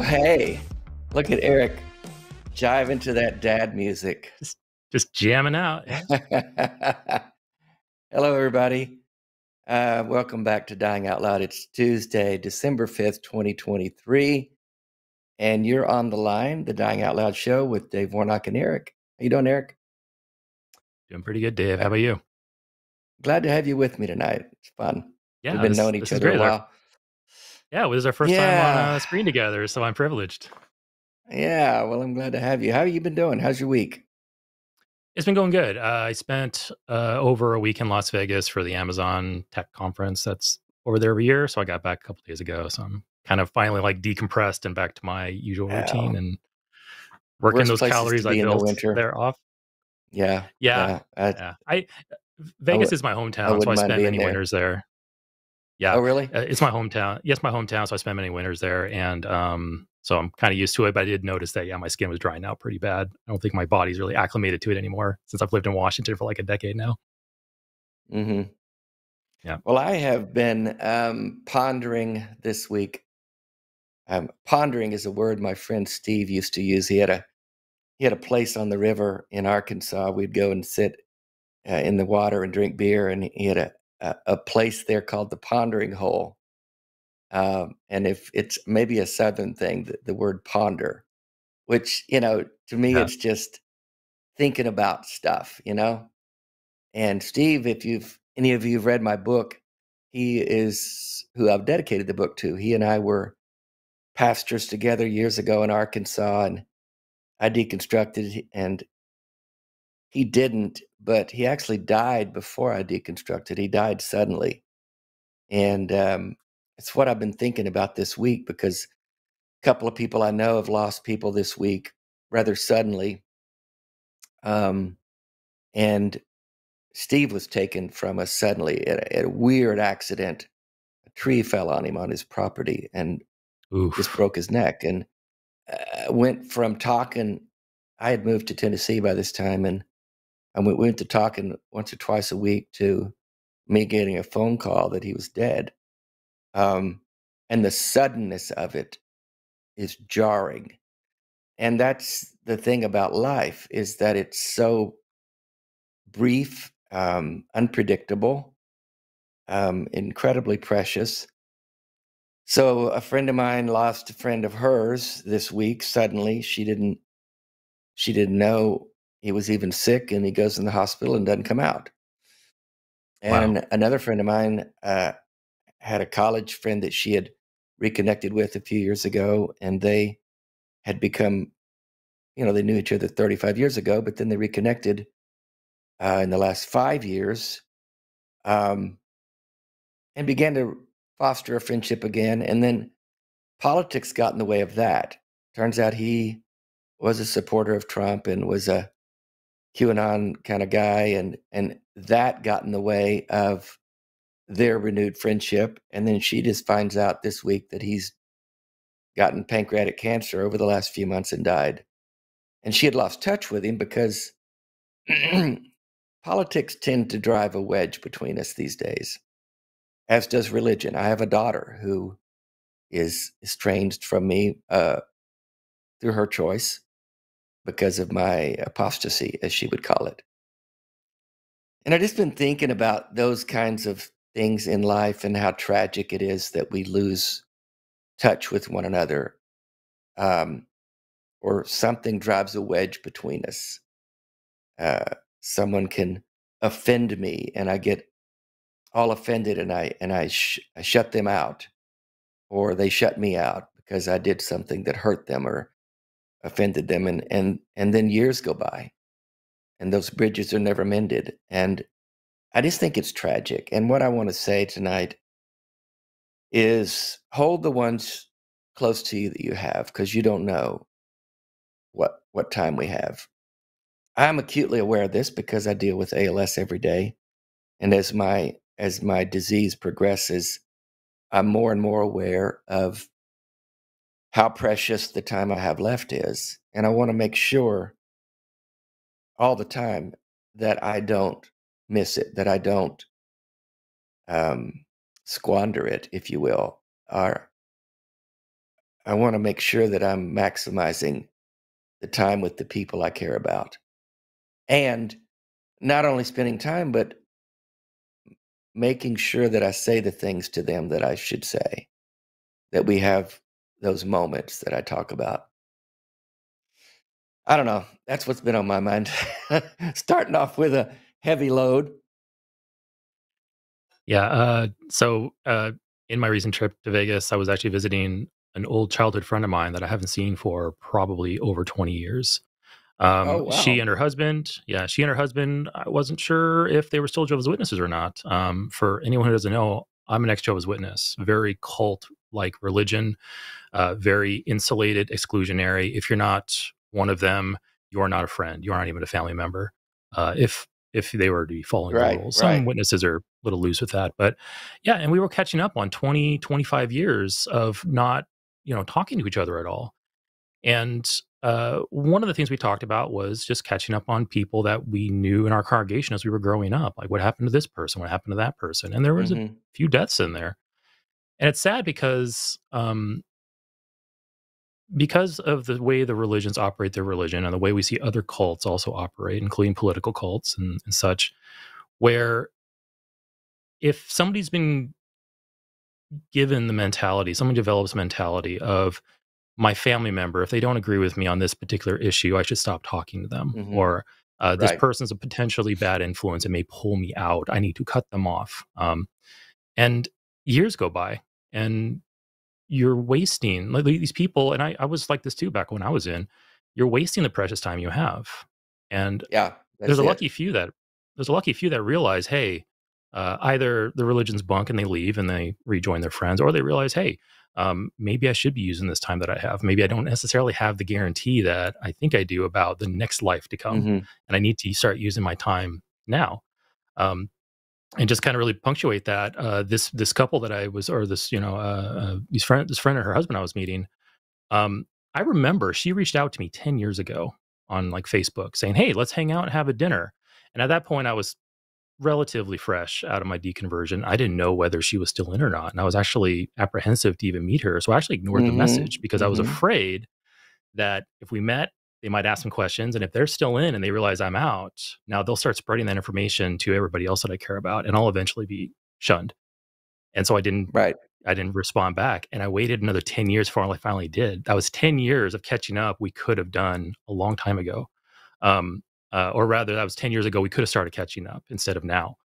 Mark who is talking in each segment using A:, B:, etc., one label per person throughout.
A: Oh, hey, look at Eric jive into that dad music.
B: Just, just jamming out.
A: Hello, everybody. Uh, welcome back to Dying Out Loud. It's Tuesday, December 5th, 2023. And you're on the line, the Dying Out Loud show with Dave Warnock and Eric. How you doing, Eric?
B: Doing pretty good, Dave. How about you?
A: Glad to have you with me tonight. It's fun.
B: Yeah,
A: We've been
B: this,
A: knowing each other a while.
B: Yeah, it was our first time on
A: Yeah.
B: uh, screen together, so I'm privileged.
A: Yeah, well, I'm glad to have you. How have you been doing? How's your week?
B: It's been going good. Uh, I spent uh, over a week in Las Vegas for the Amazon Tech Conference. That's over there every year. So I got back a couple days ago. So I'm kind of finally like decompressed and back to my usual
A: Wow.
B: routine and working
A: Worst
B: those calories I
A: the
B: built
A: winter.
B: there off.
A: Yeah,
B: Yeah,
A: yeah. Uh,
B: yeah. I Vegas
A: would-
B: is my
A: I
B: hometown, so I spent many
A: there.
B: winters there. Yeah,
A: oh, really?
B: Uh, it's my hometown. Yes, my hometown. So I spent many winters there, and um, so I'm kind of used to it. But I did notice that yeah, my skin was drying out pretty bad. I don't think my body's really acclimated to it anymore since I've lived in Washington for like a decade now.
A: hmm
B: Yeah.
A: Well, I have been um, pondering this week. Um, pondering is a word my friend Steve used to use. He had a he had a place on the river in Arkansas. We'd go and sit uh, in the water and drink beer, and he had a a, a place there called the Pondering Hole. Um, and if it's maybe a southern thing, the, the word ponder, which you know, to me,
B: Yeah.
A: it's just thinking about stuff, you know. And Steve, if you've any of you have read my book, he is who I've dedicated the book to. He and I were pastors together years ago in Arkansas, and I deconstructed, and he didn't, but he actually died before I deconstructed. He died suddenly, and um, it's what I've been thinking about this week because a couple of people I know have lost people this week rather suddenly, um, and Steve was taken from us suddenly at a, at a weird accident. A tree fell on him on his property and
B: Oof.
A: just broke his neck. And uh, went from talking. I had moved to Tennessee by this time, and I we went to talking once or twice a week to me getting a phone call that he was dead. Um, and the suddenness of it is jarring. And that's the thing about life is that it's so brief, um, unpredictable, um, incredibly precious. So a friend of mine lost a friend of hers this week. Suddenly, she didn't she didn't know he was even sick, and he goes in the hospital and doesn't come out.
B: Wow.
A: And another friend of mine uh, had a college friend that she had reconnected with a few years ago, and they had become, you know, they knew each other 35 years ago, but then they reconnected uh, in the last five years um, and began to foster a friendship again. And then politics got in the way of that. Turns out he was a supporter of Trump and was a QAnon kind of guy, and and that got in the way of their renewed friendship. And then she just finds out this week that he's gotten pancreatic cancer over the last few months and died. And she had lost touch with him because politics tend to drive a wedge between us these days, as does religion. I have a daughter who is estranged from me uh, through her choice because of my apostasy, as she would call it. And I've just been thinking about those kinds of things in life and how tragic it is that we lose touch with one another um, or something drives a wedge between us. Uh, someone can offend me and I get all offended and I and I, sh- I shut them out or they shut me out because I did something that hurt them or offended them and and and then years go by and those bridges are never mended and I just think it's tragic and what I want to say tonight is hold the ones close to you that you have because you don't know what what time we have I'm acutely aware of this because I deal with ALS every day. And as my as my disease progresses, I'm more and more aware of how precious the time I have left is. And I want to make sure all the time that I don't miss it, that I don't um, squander it, if you will, or I want to make sure that I'm maximizing the time with the people I care about. And not only spending time, but making sure that I say the things to them that I should say, that we have those moments that I talk about. I don't know. That's what's been on my mind. Starting off with a heavy load.
B: Yeah. Uh, so uh, in my recent trip to Vegas, I was actually visiting an old childhood friend of mine that I haven't seen for probably over 20 years. Um,
A: Oh,
B: she and her husband, yeah, she and her husband, I wasn't sure if they were still Jehovah's Witnesses or not. Um, for anyone who doesn't know, I'm an ex Jehovah's Witness, very cult like religion, uh, very insulated, exclusionary. If you're not one of them, you're not a friend. You're not even a family member. Uh, if if they were to be following the rules, some
A: right.
B: witnesses are a little loose with that, but yeah, and we were catching up on 20, 25 years of not, you know, talking to each other at all. And uh, one of the things we talked about was just catching up on people that we knew in our congregation as we were growing up. Like, what happened to this person? What happened to that person? And there was a
A: hmm
B: few deaths in there. And it's sad because um, because of the way the religions operate their religion and the way we see other cults also operate, including political cults and, and such, where if somebody's been given the mentality, someone develops mentality of my family member, if they don't agree with me on this particular issue, I should stop talking to them.
A: hmm
B: Or uh, this
A: Right.
B: person's a potentially bad influence and may pull me out. I need to cut them off. Um, and years go by, and you're wasting like these people. And I, I was like this too back when I was in. You're wasting the precious time you have. And
A: Yeah,
B: there's a
A: it.
B: lucky few that there's a lucky few that realize, hey, uh, either the religion's bunk and they leave and they rejoin their friends, or they realize, hey, um, maybe I should be using this time that I have. Maybe I don't necessarily have the guarantee that I think I do about the next life to come,
A: hmm
B: and I need to start using my time now. Um, and just kind of really punctuate that, uh, this this couple that I was, or this you know, uh, uh, these friend, this friend and her husband I was meeting, um, I remember she reached out to me 10 years ago on like Facebook saying, Hey, let's hang out and have a dinner. And at that point, I was relatively fresh out of my deconversion. I didn't know whether she was still in or not. And I was actually apprehensive to even meet her. So I actually ignored the
A: hmm
B: message because I was
A: hmm
B: afraid that if we met, they might ask some questions. And if they're still in and they realize I'm out, now they'll start spreading that information to everybody else that I care about. And I'll eventually be shunned. And so I didn't
A: Right.
B: I didn't respond back, and I waited another 10 years before I finally did. That was 10 years of catching up we could have done a long time ago. Um, uh, or rather, that was 10 years ago we could have started catching up instead of now.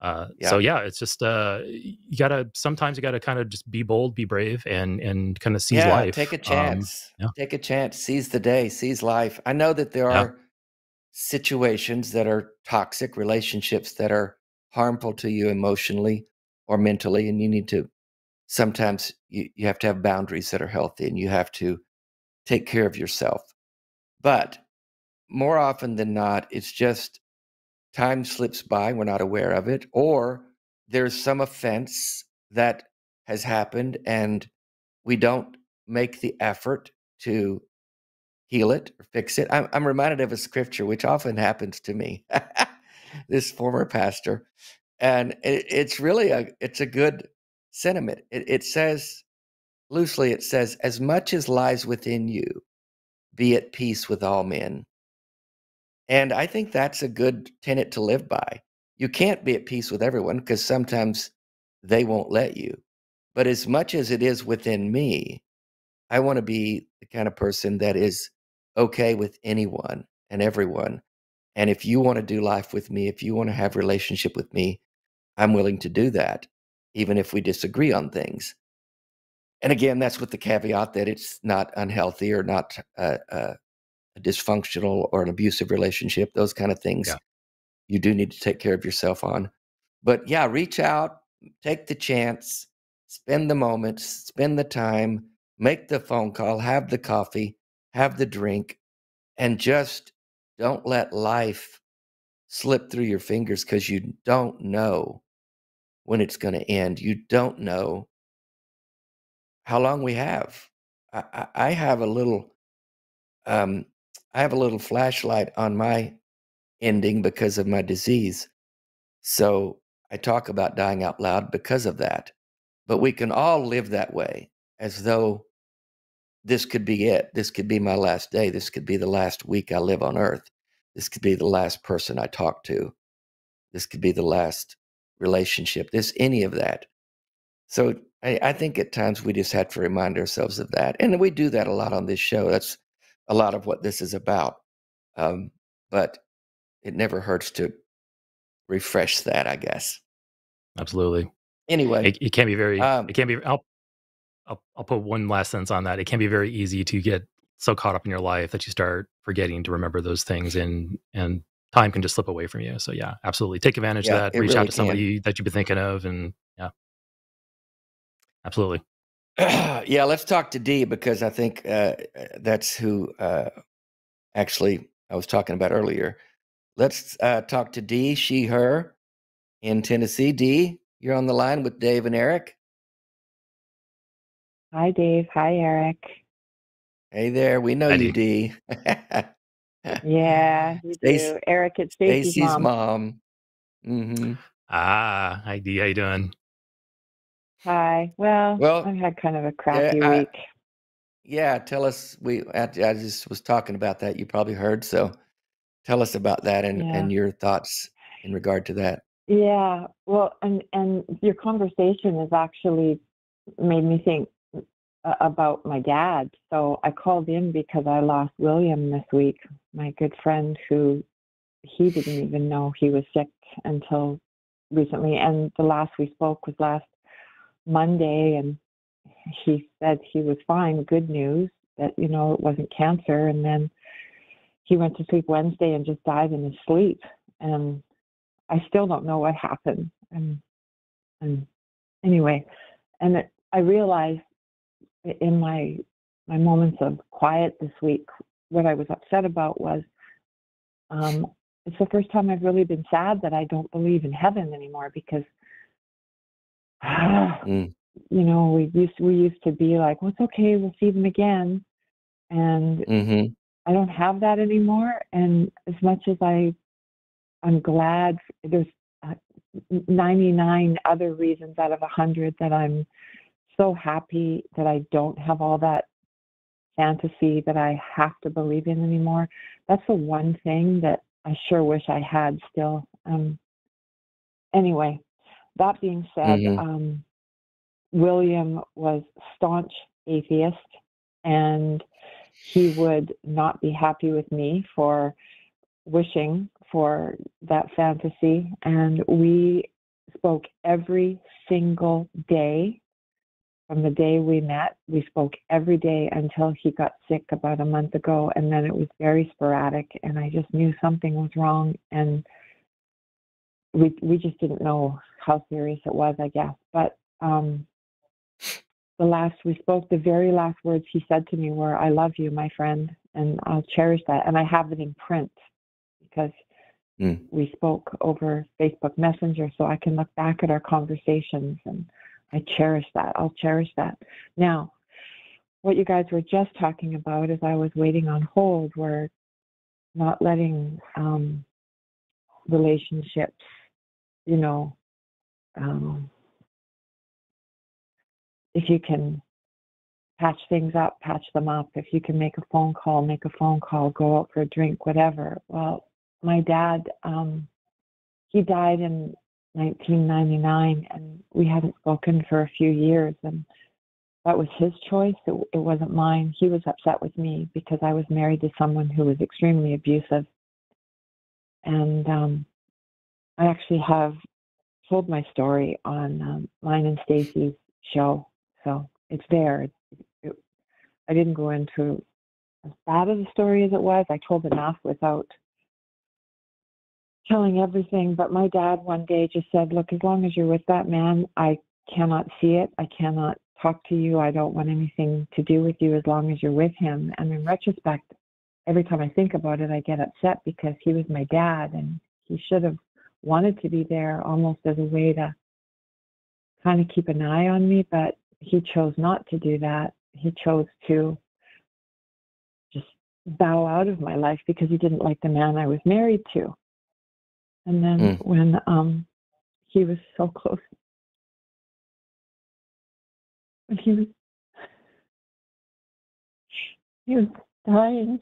B: Uh, so
A: Yeah.
B: yeah, it's just uh, you gotta sometimes you gotta kind of just be bold, be brave, and and kind of seize
A: Yeah. Take
B: life.
A: a
B: Um,
A: chance.
B: yeah,
A: Take a chance. Seize the day. Seize life. I know that there
B: yeah,
A: are situations that are toxic, relationships that are harmful to you emotionally or mentally, and you need to sometimes you, you have to have boundaries that are healthy and you have to take care of yourself. But more often than not, it's just time slips by, we're not aware of it, or there's some offense that has happened and we don't make the effort to heal it or fix it. I'm, I'm reminded of a scripture, which often happens to me. this former pastor, and it, it's really a it's a good sentiment. It, it says loosely, it says, "As much as lies within you, be at peace with all men." And I think that's a good tenet to live by. You can't be at peace with everyone because sometimes they won't let you. But as much as it is within me, I want to be the kind of person that is okay with anyone and everyone. And if you want to do life with me, if you want to have relationship with me, I'm willing to do that, even if we disagree on things. And again, that's with the caveat that it's not unhealthy or not uh, uh, a dysfunctional or an abusive relationship. Those kind of things
B: yeah,
A: you do need to take care of yourself on. But yeah, reach out, take the chance, spend the moments, spend the time, make the phone call, have the coffee, have the drink, and just don't let life slip through your fingers because you don't know when it's going to end. You don't know how long we have. I, I, I have a little, um, I have a little flashlight on my ending because of my disease. So I talk about dying out loud because of that. But we can all live that way as though this could be it. This could be my last day. This could be the last week I live on earth. This could be the last person I talk to. This could be the last relationship. This, any of that. So I, I think at times we just have to remind ourselves of that. And we do that a lot on this show. That's a lot of what this is about. Um, but it never hurts to refresh that, I guess.
B: Absolutely.
A: Anyway,
B: it, it can be very. Um, it can be. I'll, I'll I'll put one last sentence on that. It can be very easy to get so caught up in your life that you start forgetting to remember those things, and and time can just slip away from you. So yeah, absolutely, take advantage yeah, of that. Reach really out to somebody can. that you've been thinking of, and yeah, absolutely.
A: yeah, let's talk to Dee because I think uh, that's who uh, actually I was talking about earlier. Let's uh, talk to Dee, she, her, in Tennessee. Dee, you're on the line with Dave and Eric.
C: Hi, Dave. Hi, Eric.
A: Hey there. We know Hi, you, Dee.
C: yeah, you Stacey, do. Eric, it's Stacy's,
A: Stacy's mom. mom. Mm-hmm.
B: Ah, hi, Dee. How you doing?
C: Hi. Well, well I've had kind of a eh, crappy yeah, I, week.
A: Yeah, tell us. We I, I just was talking about that. You probably heard. So, tell us about that and yeah. and your thoughts in regard to that.
C: Yeah. Well, and and your conversation has actually made me think about my dad. So I called in because I lost William this week, my good friend who he didn't even know he was sick until recently. And the last we spoke was last Monday, and he said he was fine. Good news that, you know, it wasn't cancer. And then he went to sleep Wednesday and just died in his sleep. And I still don't know what happened. And, and anyway, and it, I realized in my my moments of quiet this week, what I was upset about was um, it's the first time I've really been sad that I don't believe in heaven anymore because mm. you know we used we used to be like, well, it's okay, we'll see them again, and mm-hmm. I don't have that anymore. And as much as I I'm glad there's uh, 99 other reasons out of 100 that I'm so happy that I don't have all that fantasy that I have to believe in anymore. That's the one thing that I sure wish I had still. Um, anyway, that being said, mm-hmm. um, William was staunch atheist and he would not be happy with me for wishing for that fantasy. And we spoke every single day from the day we met. We spoke every day until he got sick about a month ago, and then it was very sporadic, and I just knew something was wrong, and we we just didn't know how serious it was, I guess. But um, the last we spoke, the very last words he said to me were, "I love you, my friend," and I'll cherish that, and I have it in print because. Mm. We spoke over Facebook Messenger, so I can look back at our conversations and I cherish that. I'll cherish that. Now, what you guys were just talking about as I was waiting on hold were not letting um, relationships, you know, um, if you can patch things up, patch them up. If you can make a phone call, make a phone call, go out for a drink, whatever. Well, my dad, um, he died in 1999, and we hadn't spoken for a few years. And that was his choice. It, it wasn't mine. He was upset with me because I was married to someone who was extremely abusive. And um, I actually have told my story on um, mine and Stacy's show, so it's there. It, it, I didn't go into as bad of a story as it was. I told enough without telling everything. But my dad one day just said, Look, as long as you're with that man, I cannot see it. I cannot talk to you. I don't want anything to do with you as long as you're with him. And in retrospect, every time I think about it, I get upset because he was my dad and he should have wanted to be there almost as a way to kind of keep an eye on me, but he chose not to do that. He chose to just bow out of my life because he didn't like the man I was married to. And then mm. when um, he was so close, when he was he was dying.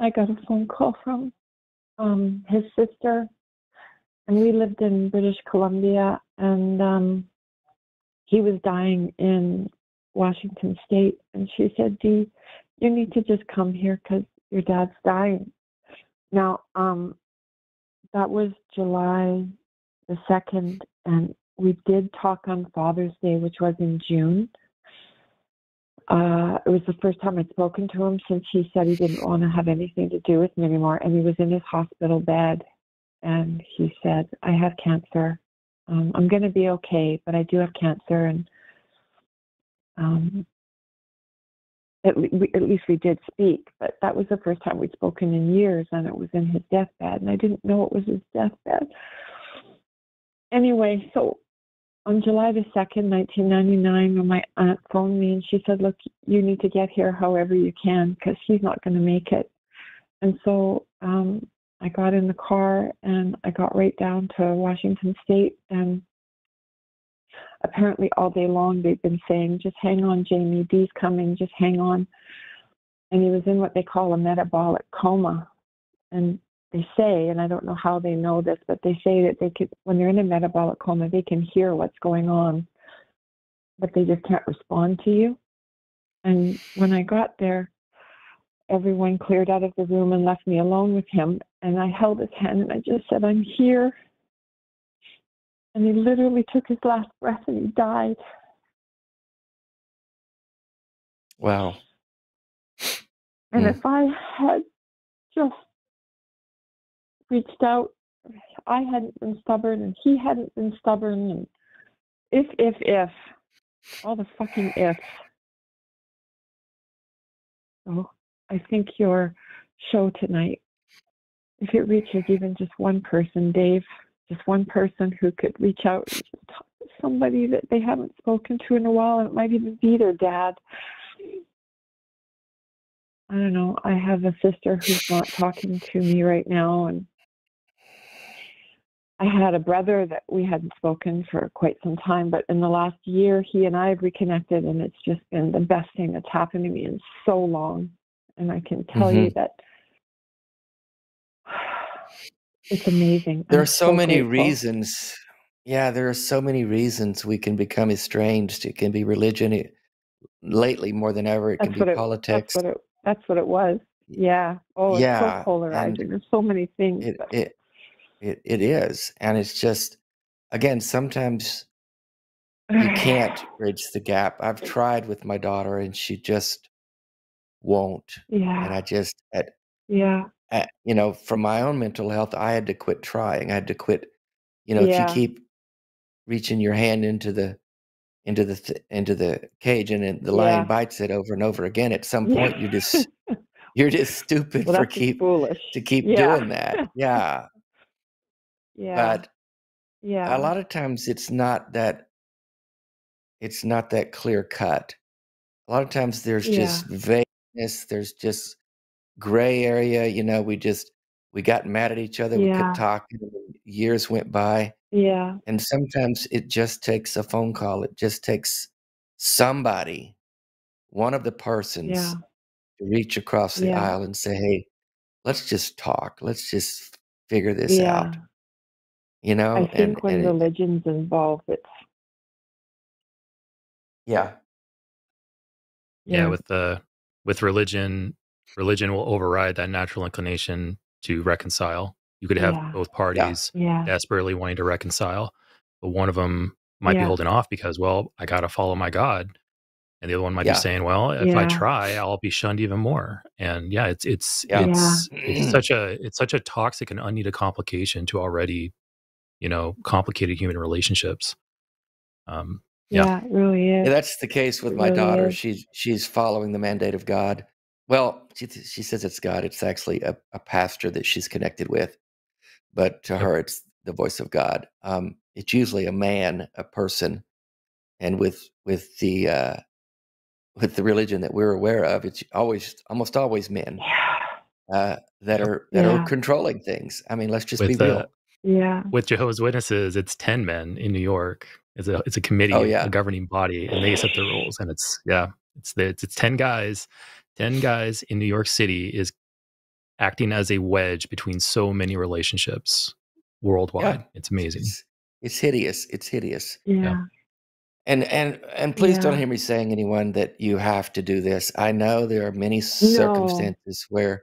C: I got a phone call from um, his sister, and we lived in British Columbia, and um, he was dying in Washington State. And she said, Dee, you need to just come here because your dad's dying. Now, um, that was July the 2nd, and we did talk on Father's Day, which was in June. Uh, it was the first time I'd spoken to him since he said he didn't want to have anything to do with me anymore. And he was in his hospital bed, and he said, "I have cancer. Um, I'm going to be okay, but I do have cancer." And um, at, at least we did speak, but that was the first time we'd spoken in years, and it was in his deathbed, and I didn't know it was his deathbed. Anyway, so on July the 2nd, 1999, when my aunt phoned me and she said, Look, you need to get here however you can because he's not going to make it. And so um, I got in the car and I got right down to Washington State. And apparently, all day long, they've been saying, Just hang on, Jamie, Dee's coming, just hang on. And he was in what they call a metabolic coma. And they say, and I don't know how they know this, but they say that they could, when they're in a metabolic coma, they can hear what's going on, but they just can't respond to you. And when I got there, everyone cleared out of the room and left me alone with him. And I held his hand and I just said, I'm here. And he literally took his last breath and he died.
A: Wow.
C: And mm. if I had just reached out, I hadn't been stubborn and he hadn't been stubborn and if, if, if, all the fucking ifs. So I think your show tonight, if it reaches even just one person, Dave, just one person who could reach out and talk to somebody that they haven't spoken to in a while, and it might even be their dad. I don't know. I have a sister who's not talking to me right now, and I had a brother that we hadn't spoken for quite some time, but in the last year, he and I have reconnected, and it's just been the best thing that's happened to me in so long. And I can tell mm-hmm. you that it's amazing.
A: There I'm are so, so many grateful. reasons. Yeah, there are so many reasons we can become estranged. It can be religion. It, lately, more than ever, it that's can be
C: it,
A: politics.
C: That's what, it, that's what it was. Yeah. Oh, it's yeah. so polarizing. There's so many things.
A: It, it, it is, and it's just again sometimes you can't bridge the gap. I've tried with my daughter, and she just won't.
C: Yeah.
A: And I just at
C: yeah.
A: At, you know, from my own mental health, I had to quit trying. I had to quit. You know, yeah. if you keep reaching your hand into the into the th- into the cage and the lion yeah. bites it over and over again, at some point yeah. you just you're just stupid well, for keep
C: foolish.
A: to keep doing that. Yeah.
C: Yeah.
A: But
C: yeah.
A: a lot of times it's not that it's not that clear cut. A lot of times there's yeah. just vagueness, there's just gray area, you know, we just we got mad at each other, yeah. we could talk years went by.
C: Yeah.
A: And sometimes it just takes a phone call. It just takes somebody, one of the persons
C: yeah.
A: to reach across the
C: yeah.
A: aisle and say, Hey, let's just talk. Let's just figure this out. You know,
C: I think
A: and,
C: when
A: and
C: it, religion's involved, it's
A: yeah,
B: yeah. With the with religion, religion will override that natural inclination to reconcile. You could have
C: yeah,
B: both parties
C: yeah,
B: desperately wanting to reconcile, but one of them might be holding off because, well, I got to follow my God, and the other one might be saying, well, if I try, I'll be shunned even more. And yeah, it's it's
A: yeah,
C: yeah,
B: it's it's mm. such a it's such a toxic and unneeded complication to already you know complicated human relationships um yeah
C: yeah. It really
A: yeah.
C: is.
A: That's the case with
C: It
A: my
C: really
A: daughter.
C: is.
A: She's she's following the mandate of God. Well, she she says it's God. It's actually a, a pastor that she's connected with, but to
B: yep
A: her, it's the voice of God. Um, it's usually a man, a person, and with with the uh, with the religion that we're aware of, it's always almost always men
C: Yeah,
A: uh, that are that are controlling things. I mean, let's just be
B: with uh
A: real.
C: Yeah,
B: with jehovah's witnesses it's 10 men in new york it's a it's a
A: Oh
B: committee a governing body and they set the rules and it's yeah It's the, it's, it's ten guys, ten guys in New York City is acting as a wedge between so many relationships worldwide. Yeah. It's amazing.
A: It's, it's, hideous. It's hideous.
C: Yeah. yeah.
A: And and and please yeah. don't hear me saying anyone that you have to do this. I know there are many circumstances no. where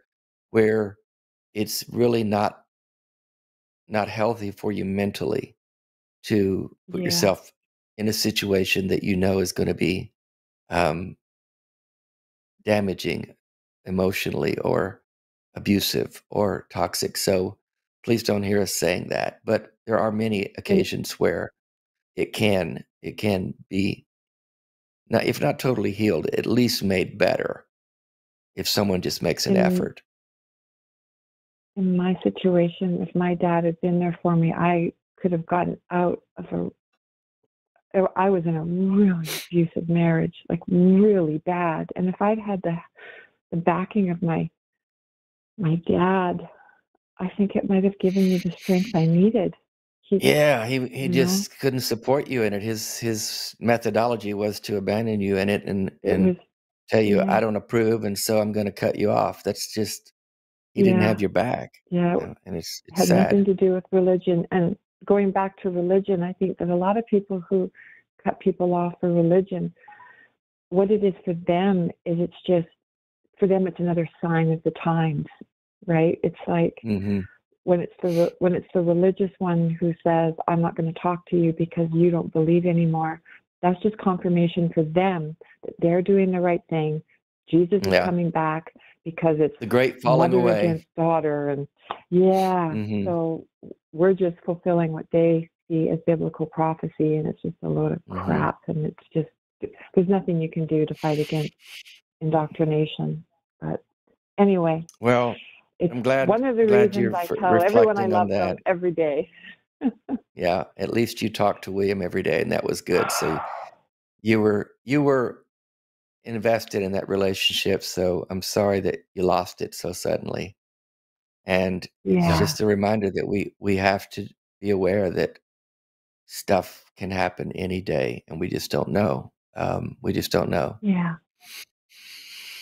A: where it's really not not healthy for you mentally to put yeah. yourself in a situation that you know is going to be um, damaging emotionally or abusive or toxic. So please don't hear us saying that. But there are many occasions where it can it can be now if not totally healed, at least made better if someone just makes an in, effort.
C: In my situation, if my dad had been there for me, I could have gotten out of a I was in a really abusive marriage, like really bad. And if I'd had the the backing of my my dad, I think it might have given me the strength I needed.
A: He, yeah, he he just know? couldn't support you in it. His his methodology was to abandon you in it and and was, tell you yeah. I don't approve, and so I'm going to cut you off. That's just he yeah. didn't have your back.
C: Yeah,
A: you know, and it's, it's
C: had
A: sad.
C: nothing to do with religion. And going back to religion, I think that a lot of people who cut people off for religion, what it is for them is it's just for them it's another sign of the times, right? It's like mm-hmm. when it's the when it's the religious one who says, "I'm not going to talk to you because you don't believe anymore." That's just confirmation for them that they're doing the right thing. Jesus is yeah. coming back because it's
A: the great falling
C: mother
A: away
C: against daughter, and yeah. Mm-hmm. So we're just fulfilling what they see as biblical prophecy, and it's just a load of mm-hmm. crap. And it's just there's nothing you can do to fight against indoctrination. But anyway,
A: well, I'm glad
C: one of the reasons I tell everyone I love them every day.
A: yeah, at least you talked to William every day, and that was good. So you were you were invested in that relationship. So I'm sorry that you lost it so suddenly. And yeah. it's just a reminder that we we have to be aware that stuff can happen any day, and we just don't know. Um, we just don't know.
C: Yeah.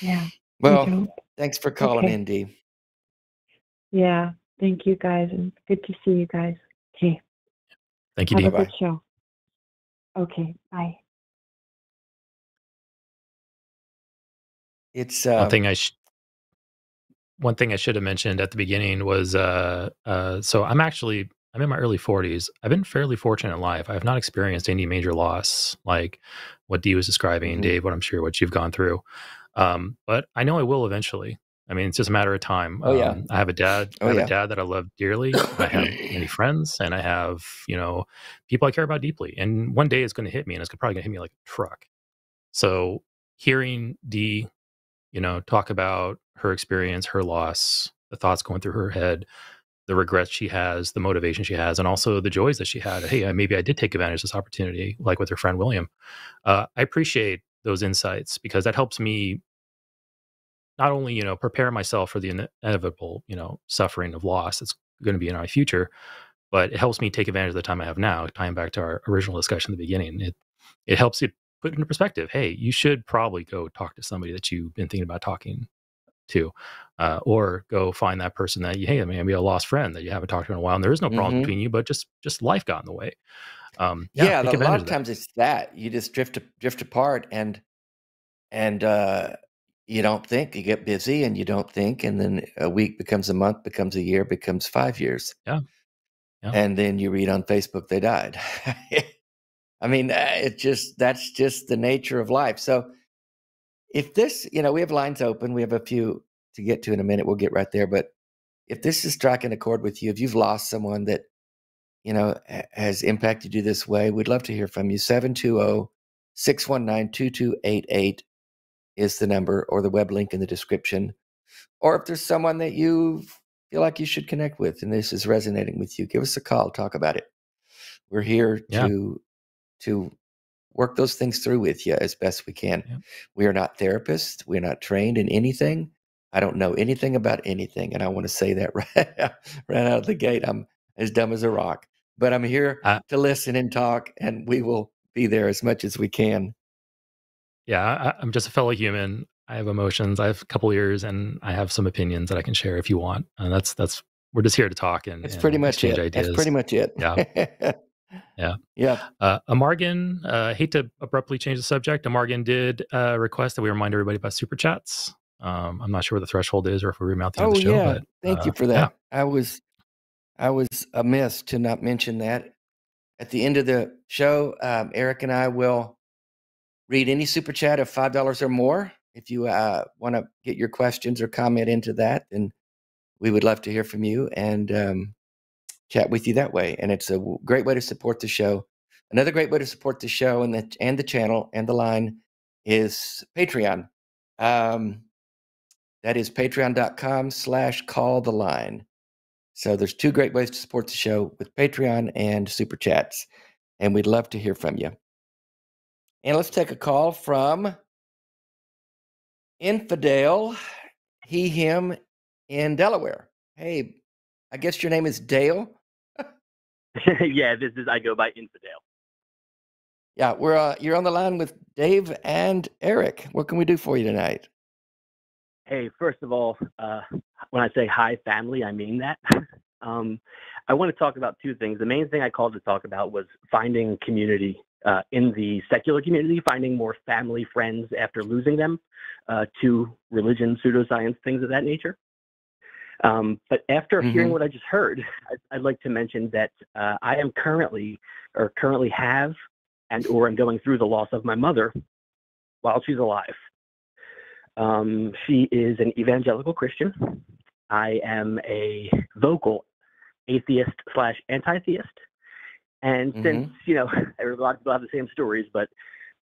C: Yeah.
A: Well, thanks for calling okay. in, Dee.
C: Yeah. Thank you, guys, and good to see you guys. Okay.
B: Thank you,
C: Have
B: Dee.
C: a good show. Okay. Bye.
A: It's
B: uh, one thing I sh- one thing I should have mentioned at the beginning was uh, uh, so I'm actually I'm in my early 40s. I've been fairly fortunate in life. I have not experienced any major loss like what Dee was describing, mm-hmm. Dave, what I'm sure what you've gone through. Um, but I know I will eventually. I mean, it's just a matter of time.
A: Oh yeah.
B: Um, I have a dad. Oh, I have yeah. a dad that I love dearly. I have many friends, and I have you know people I care about deeply. And one day it's going to hit me, and it's probably going to hit me like a truck. So hearing Dee, you know, talk about her experience, her loss, the thoughts going through her head, the regrets she has, the motivation she has, and also the joys that she had. Hey, maybe I did take advantage of this opportunity, like with her friend William. Uh, I appreciate those insights because that helps me not only you know prepare myself for the inevitable you know suffering of loss that's going to be in my future, but it helps me take advantage of the time I have now. Tying back to our original discussion at the beginning, it it helps you put into perspective. Hey, you should probably go talk to somebody that you've been thinking about talking to, uh, or go find that person that you hey I maybe a lost friend that you haven't talked to in a while, and there is no problem mm-hmm. between you, but just just life got in the way.
A: Um, yeah, yeah a lot of times it's that you just drift drift apart, and and uh, you don't think you get busy, and you don't think, and then a week becomes a month, becomes a year, becomes five years.
B: Yeah, yeah.
A: and then you read on Facebook they died. I mean, uh, it just that's just the nature of life. So if this, you know, we have lines open. We have a few to get to in a minute. We'll get right there. But if this is striking a chord with you, if you've lost someone that, you know, has impacted you this way, we'd love to hear from you. 720 619 2288 is the number or the web link in the description. Or if there's someone that you feel like you should connect with and this is resonating with you, give us a call, talk about it. We're here yeah. to to work those things through with you as best we can. Yeah. We are not therapists. We're not trained in anything. I don't know anything about anything. And I want to say that right, right out of the gate. I'm as dumb as a rock, but I'm here uh, to listen and talk, and we will be there as much as we can.
B: Yeah, I, I'm just a fellow human. I have emotions. I have a couple ears, and I have some opinions that I can share if you want. And that's that's we're just here to talk and. And
A: pretty much it.
B: ideas.
A: That's pretty much it.
B: Yeah. Yeah.
A: Yeah.
B: Uh, Amargan, uh, hate to abruptly change the subject. Amargan did uh, request that we remind everybody about super chats. Um, I'm not sure what the threshold is or if we out the end
A: Oh
B: of the show,
A: yeah.
B: but
A: Thank you
B: uh,
A: for
B: yeah.
A: that. I was I was amiss to not mention that. At the end of the show, um, Eric and I will read any super chat of five dollars or more. If you uh, want to get your questions or comment into that, then we would love to hear from you and um, chat with you that way. And it's a great way to support the show. Another great way to support the show and the and the channel and the line is Patreon. Um, that is patreon.com slash call the line. So there's two great ways to support the show with Patreon and super chats. And we'd love to hear from you. And let's take a call from Infidel, he, him in Delaware. Hey, I guess your name is Dale.
D: yeah, this is I go by Infidel.
A: Yeah, we're uh, you're on the line with Dave and Eric. What can we do for you tonight?
D: Hey, first of all, uh, when I say hi family, I mean that. um, I want to talk about two things. The main thing I called to talk about was finding community uh, in the secular community, finding more family friends after losing them uh, to religion, pseudoscience, things of that nature. Um, but after hearing
A: Mhm.
D: what I just heard, I'd, I'd like to mention that uh, I am currently, or currently have, and or am going through the loss of my mother while she's alive. Um, she is an evangelical Christian. I am a vocal atheist slash anti-theist. And since you know a lot of people have the same stories, but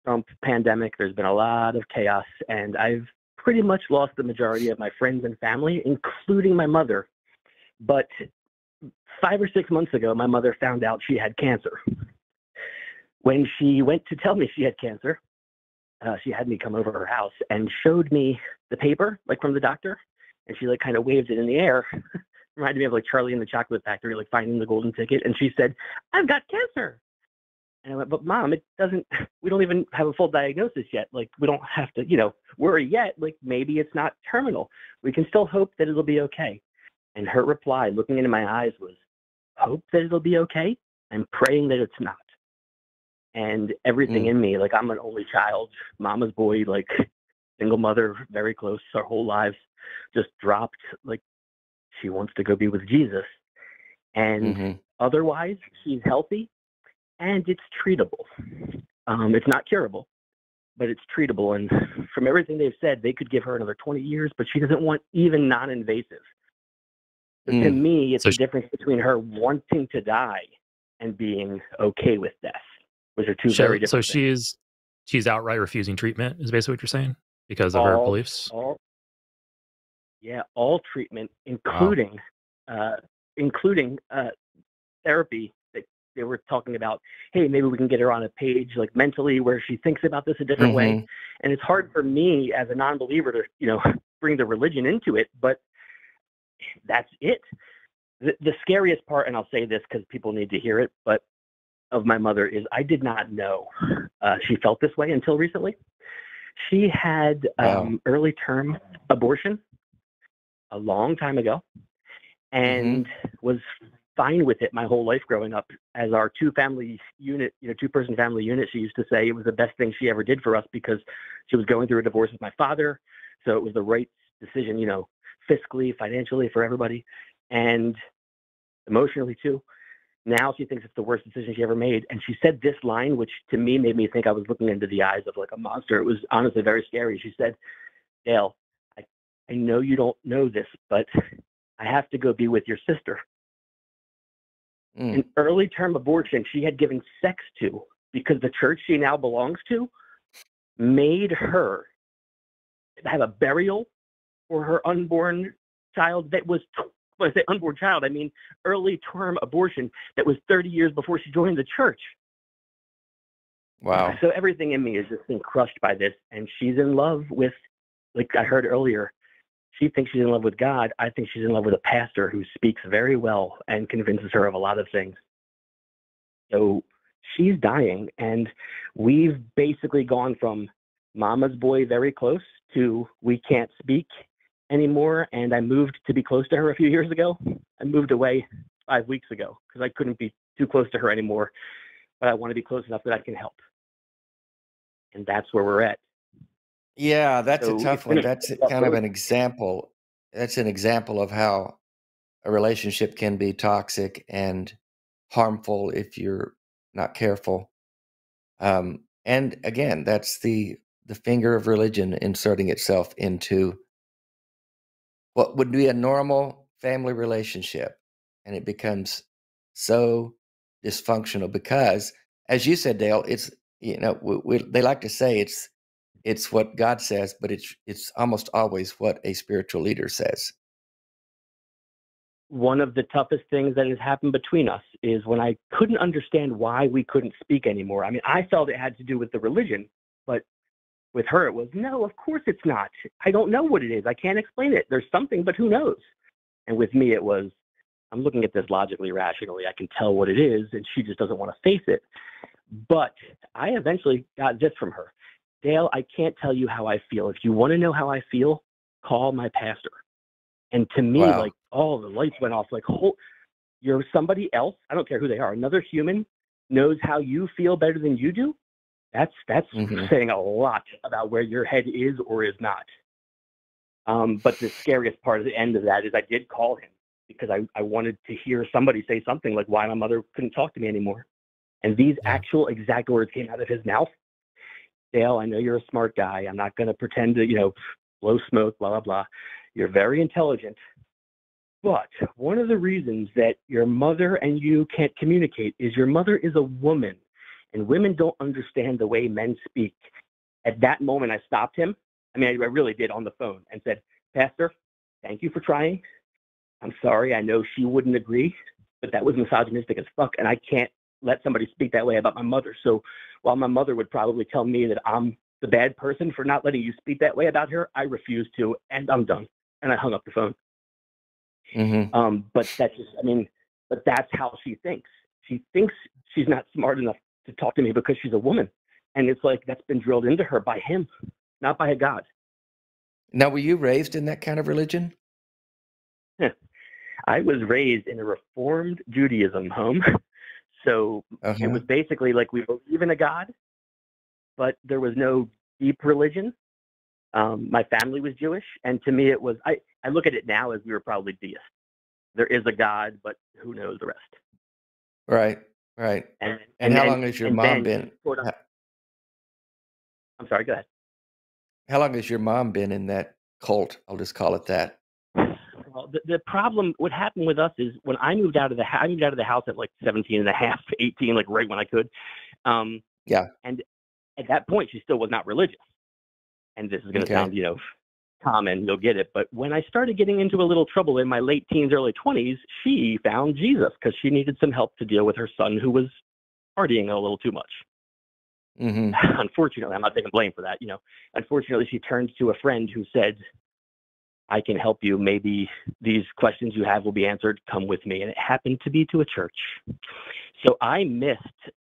D: Trump pandemic, there's been a lot of chaos, and I've pretty much lost the majority of my friends and family, including my mother. But five or six months ago, my mother found out she had cancer. When she went to tell me she had cancer, uh, she had me come over her house and showed me the paper, like from the doctor, and she like kind of waved it in the air. Reminded me of like Charlie in the Chocolate Factory, like finding the golden ticket, and she said, "I've got cancer." And I went, "But mom, it doesn't. We don't even have a full diagnosis yet. Like we don't have to, you know, worry yet. Like maybe it's not terminal. We can still hope that it'll be okay." And her reply, looking into my eyes, was, "Hope that it'll be okay. I'm praying that it's not." and everything
A: Mm.
D: in me like i'm an only child mama's boy like single mother very close our whole lives just dropped like she wants to go be with jesus and
A: Mhm.
D: otherwise she's healthy and it's treatable um, it's not curable but it's treatable and from everything they've said they could give her another 20 years but she doesn't want even non-invasive but to
A: Mm.
D: me it's
B: So
D: the
B: she-
D: difference between her wanting to die and being okay with death which are two
B: So,
D: very different
B: so
D: things.
B: she's she's outright refusing treatment is basically what you're saying because of her beliefs.
D: all yeah all treatment including uh including uh therapy they were talking about hey maybe we can get her on a page like mentally where she thinks about this a different way
A: Mhm.
D: and it's hard for me as a non-believer to you know bring the religion into it but that's it the, the scariest part and i'll say this because people need to hear it but of my mother is i did not know uh, she felt this way until recently she had
A: Wow.
D: um, early term abortion a long time ago and was fine with it my whole life growing up as our two family unit you know two person family unit she used to say it was the best thing she ever did for us because she was going through a divorce with my father. So it was the right decision you know fiscally financially for everybody and emotionally too. Now she thinks it's the worst decision she ever made. And she said this line which to me made me think i was looking into the eyes of like a monster. It was honestly very scary. She said dale i, I know you don't know this but i have to go be with your sister
A: Mm.
D: an early term abortion she had given sex to because the church she now belongs to made her have a burial for her unborn child that was when I say unborn child, I mean early term abortion that was 30 years before she joined the church.
A: Wow.
D: So everything in me is just being crushed by this, and she's in love with, like I heard earlier, she thinks she's in love with God. I think she's in love with a pastor who speaks very well and convinces her of a lot of things. So she's dying, and we've basically gone from mama's boy very close to we can't speak anymore. And I moved to be close to her a few years ago. I moved away five weeks ago because I couldn't be too close to her anymore, but I want to be close enough that I can help. And that's where we're at.
A: Yeah, that's so a tough one. That's kind of an example. That's an example of how a relationship can be toxic and harmful if you're not careful. Um, and again, that's the the finger of religion inserting itself into what would be a normal family relationship, and it becomes so dysfunctional because, as you said, Dale, it's you know we, we, they like to say it's it's what God says, but it's it's almost always what a spiritual leader says
D: one of the toughest things that has happened between us is when I couldn't understand why we couldn't speak anymore. I mean, I felt it had to do with the religion, but with her, it was no, of course it's not. I don't know what it is. I can't explain it. There's something, but who knows? And with me, it was I'm looking at this logically, rationally. I can tell what it is, and she just doesn't want to face it. But I eventually got this from her Dale, I can't tell you how I feel. If you want to know how I feel, call my pastor. And to me, wow. like all the lights went off. Like, whole, you're somebody else. I don't care who they are. Another human knows how you feel better than you do. That's that's mm-hmm. saying a lot about where your head is or is not. Um, but the scariest part of the end of that is I did call him because I, I wanted to hear somebody say something like why my mother couldn't talk to me anymore. And these actual exact words came out of his mouth. Dale, I know you're a smart guy. I'm not going to pretend to, you know, blow smoke, blah, blah, blah. You're very intelligent. But one of the reasons that your mother and you can't communicate is your mother is a woman and women don't understand the way men speak. At that moment, I stopped him. I mean, I really did on the phone and said, Pastor, thank you for trying. I'm sorry. I know she wouldn't agree, but that was misogynistic as fuck. And I can't let somebody speak that way about my mother. So while my mother would probably tell me that I'm the bad person for not letting you speak that way about her, I refuse to, and I'm done and I hung up the phone. Mm-hmm. Um, but that's just, I mean, but that's how she thinks. She thinks she's not smart enough to talk to me because she's a woman. And it's like that's been drilled into her by him, not by a God.
A: Now, were you raised in that kind of religion?
D: I was raised in a Reformed Judaism home. So uh-huh. it was basically like we believe in a God, but there was no deep religion. Um, my family was Jewish, and to me, it was. I I look at it now as we were probably deists. There is a God, but who knows the rest?
A: Right, right. And, and, and how then, long has your mom been?
D: I'm sorry. Go ahead.
A: How long has your mom been in that cult? I'll just call it that.
D: Well, the, the problem, what happened with us is when I moved out of the I moved out of the house at like 17 and a half, 18, like right when I could. Um,
A: yeah.
D: And at that point, she still was not religious and this is going to okay. sound, you know, common, you'll get it. But when I started getting into a little trouble in my late teens, early 20s, she found Jesus because she needed some help to deal with her son who was partying a little too much. Mm-hmm. Unfortunately, I'm not taking blame for that. You know, unfortunately, she turned to a friend who said, I can help you. Maybe these questions you have will be answered. Come with me. And it happened to be to a church. So I missed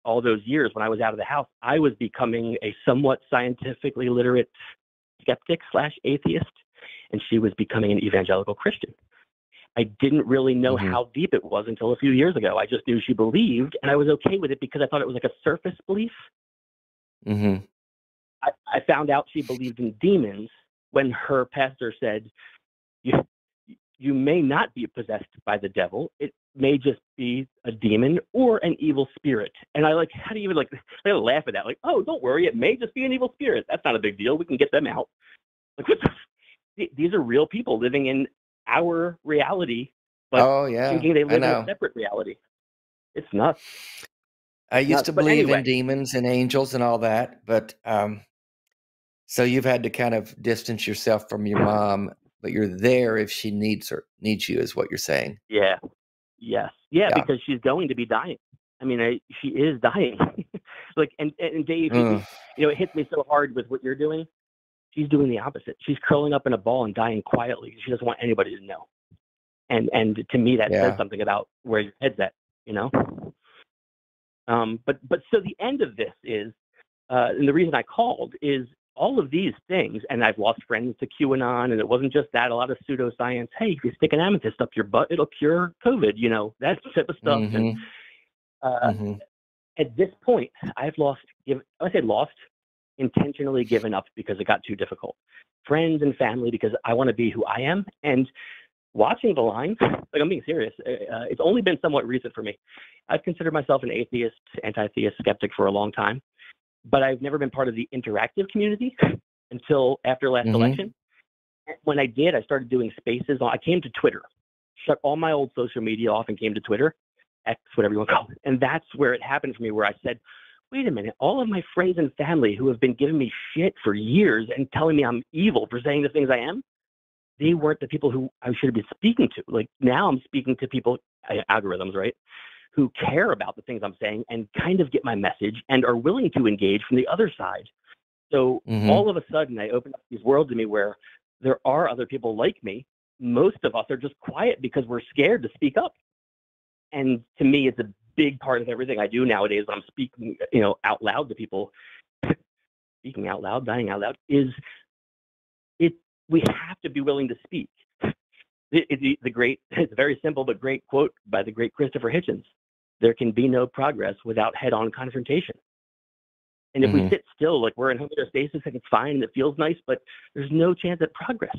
D: all those years when I was out of the house. I was becoming a somewhat scientifically literate skeptic slash atheist, and she was becoming an evangelical Christian. I didn't really know mm-hmm. how deep it was until a few years ago. I just knew she believed, and I was okay with it because I thought it was like a surface belief. Mm-hmm. I, I found out she believed in demons when her pastor said, "You, you may not be possessed by the devil. It may just be a demon or an evil spirit. And I like, how do you even like, I laugh at that. Like, oh, don't worry, it may just be an evil spirit. That's not a big deal. We can get them out. Like, what the, these are real people living in our reality, but oh, yeah. thinking they live in a separate reality. It's nuts.
A: I used nuts. to believe anyway. in demons and angels and all that, but um, so you've had to kind of distance yourself from your mom, but you're there if she needs her needs you, is what you're saying.
D: Yeah, Yes. Yeah, yeah, because she's going to be dying. I mean, I, she is dying. like, and and Dave, mm. you know, it hits me so hard with what you're doing. She's doing the opposite. She's curling up in a ball and dying quietly. She doesn't want anybody to know. And and to me, that yeah. says something about where your head's at. You know. Um, but but so the end of this is, uh, and the reason I called is all of these things, and I've lost friends to QAnon, and it wasn't just that. A lot of pseudoscience. Hey, if you stick an amethyst up your butt, it'll cure COVID. You know that type of stuff. Mm-hmm. And uh, mm-hmm. at this point, I've lost. I say lost, intentionally given up because it got too difficult. Friends and family because I want to be who I am, and watching the line, like I'm being serious. Uh, uh, it's only been somewhat recent for me. I've considered myself an atheist, anti-theist, skeptic for a long time but I've never been part of the interactive community until after last mm-hmm. election. When I did, I started doing spaces. I came to Twitter, shut all my old social media off, and came to Twitter, X, whatever you want to call it. And that's where it happened for me, where I said, wait a minute, all of my friends and family who have been giving me shit for years and telling me I'm evil for saying the things I am, they weren't the people who I should have been speaking to. Like now I'm speaking to people, algorithms, right? Who care about the things I'm saying and kind of get my message and are willing to engage from the other side. So mm-hmm. all of a sudden, I open up these worlds to me where there are other people like me. Most of us are just quiet because we're scared to speak up. And to me, it's a big part of everything I do nowadays. I'm speaking, you know, out loud to people. speaking out loud, dying out loud is it. We have to be willing to speak. The, the, the great, it's a very simple but great quote by the great Christopher Hitchens there can be no progress without head-on confrontation. And if mm-hmm. we sit still, like we're in homeostasis and it's fine and it feels nice, but there's no chance at progress.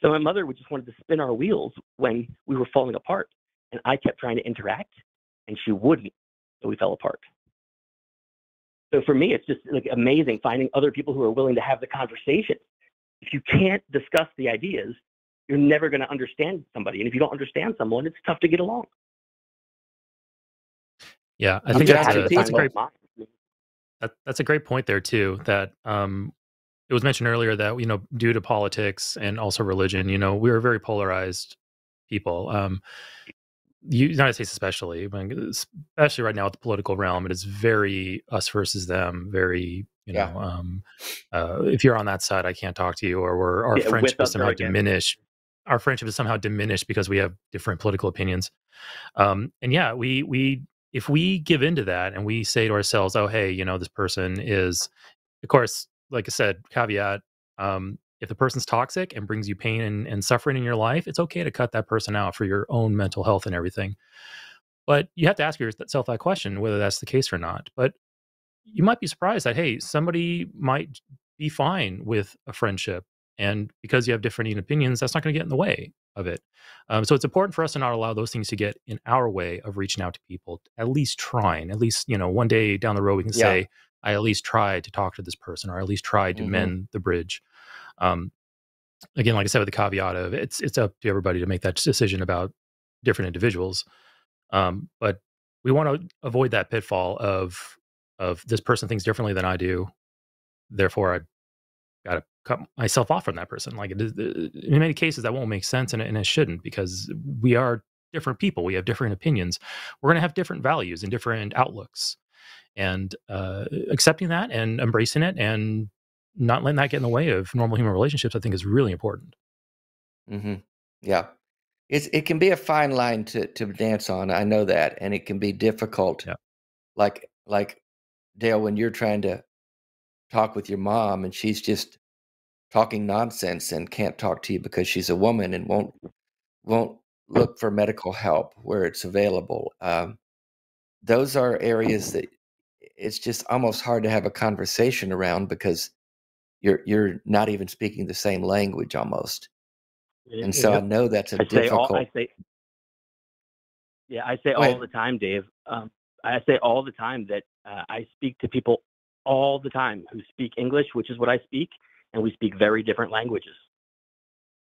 D: So my mother would just wanted to spin our wheels when we were falling apart. And I kept trying to interact and she wouldn't. So we fell apart. So for me, it's just like amazing finding other people who are willing to have the conversation. If you can't discuss the ideas, you're never going to understand somebody. And if you don't understand someone, it's tough to get along.
B: Yeah, I think that's a, that's a great that, that's a great point there too. That um, it was mentioned earlier that you know due to politics and also religion, you know, we are very polarized people. Um, United States, especially, especially right now with the political realm, it is very us versus them. Very, you yeah. know, um, uh, if you're on that side, I can't talk to you, or we're, our yeah, friendship is somehow diminished. Our friendship is somehow diminished because we have different political opinions. Um, and yeah, we we if we give into that and we say to ourselves, "Oh, hey, you know, this person is," of course, like I said, caveat. Um, if the person's toxic and brings you pain and, and suffering in your life, it's okay to cut that person out for your own mental health and everything. But you have to ask yourself that question whether that's the case or not. But you might be surprised that hey, somebody might be fine with a friendship, and because you have different opinions, that's not going to get in the way of it. Um, so it's important for us to not allow those things to get in our way of reaching out to people, at least trying, at least, you know, one day down the road, we can yeah. say, I at least tried to talk to this person or at least tried to mm-hmm. mend the bridge. Um, again, like I said, with the caveat of it's, it's up to everybody to make that decision about different individuals. Um, but we want to avoid that pitfall of, of this person thinks differently than I do. Therefore I got to cut myself off from that person. Like in many cases, that won't make sense, and it, and it shouldn't because we are different people. We have different opinions. We're going to have different values and different outlooks, and uh, accepting that and embracing it and not letting that get in the way of normal human relationships, I think, is really important.
A: Mm-hmm. Yeah, it's it can be a fine line to to dance on. I know that, and it can be difficult. Yeah. Like like Dale, when you're trying to talk with your mom and she's just talking nonsense and can't talk to you because she's a woman and won't won't look for medical help where it's available. Um, those are areas that it's just almost hard to have a conversation around because you're you're not even speaking the same language almost. And so I know that's a I difficult. All, I say,
D: yeah, I say all the time, Dave. Um, I say all the time that uh, I speak to people all the time who speak English, which is what I speak, and we speak very different languages.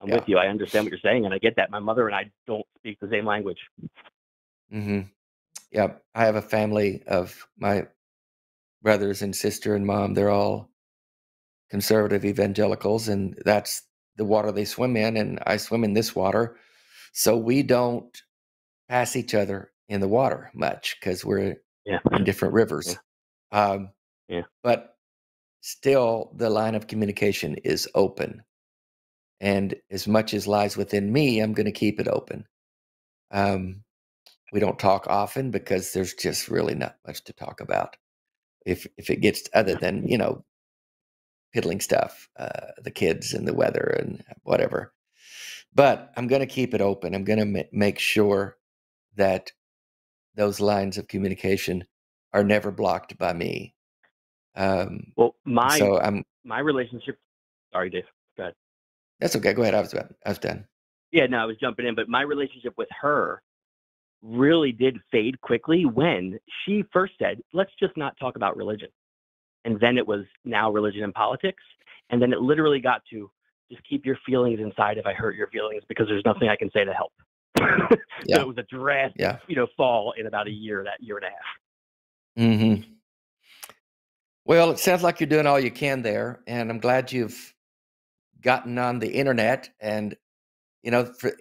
D: I'm yeah. with you. I understand what you're saying, and I get that. My mother and I don't speak the same language.
A: Mm-hmm. Yeah, I have a family of my brothers and sister and mom. They're all conservative evangelicals, and that's the water they swim in, and I swim in this water. So we don't pass each other in the water much because we're yeah. in different rivers. Yeah. Um, yeah. But still the line of communication is open. And as much as lies within me, I'm going to keep it open. Um, we don't talk often because there's just really not much to talk about. If if it gets other than you know piddling stuff, uh, the kids and the weather and whatever. But I'm going to keep it open. I'm going to ma- make sure that those lines of communication are never blocked by me.
D: Um, well, my so I'm my relationship. Sorry, Dave. Go ahead.
A: That's okay. Go ahead. I was I was done.
D: Yeah, no, I was jumping in, but my relationship with her really did fade quickly when she first said, "Let's just not talk about religion," and then it was now religion and politics, and then it literally got to just keep your feelings inside if I hurt your feelings because there's nothing I can say to help. so yeah. it was a drastic, yeah. you know, fall in about a year, that year and a half.
A: Mm-hmm. Well, it sounds like you're doing all you can there, and I'm glad you've gotten on the internet. And you know, for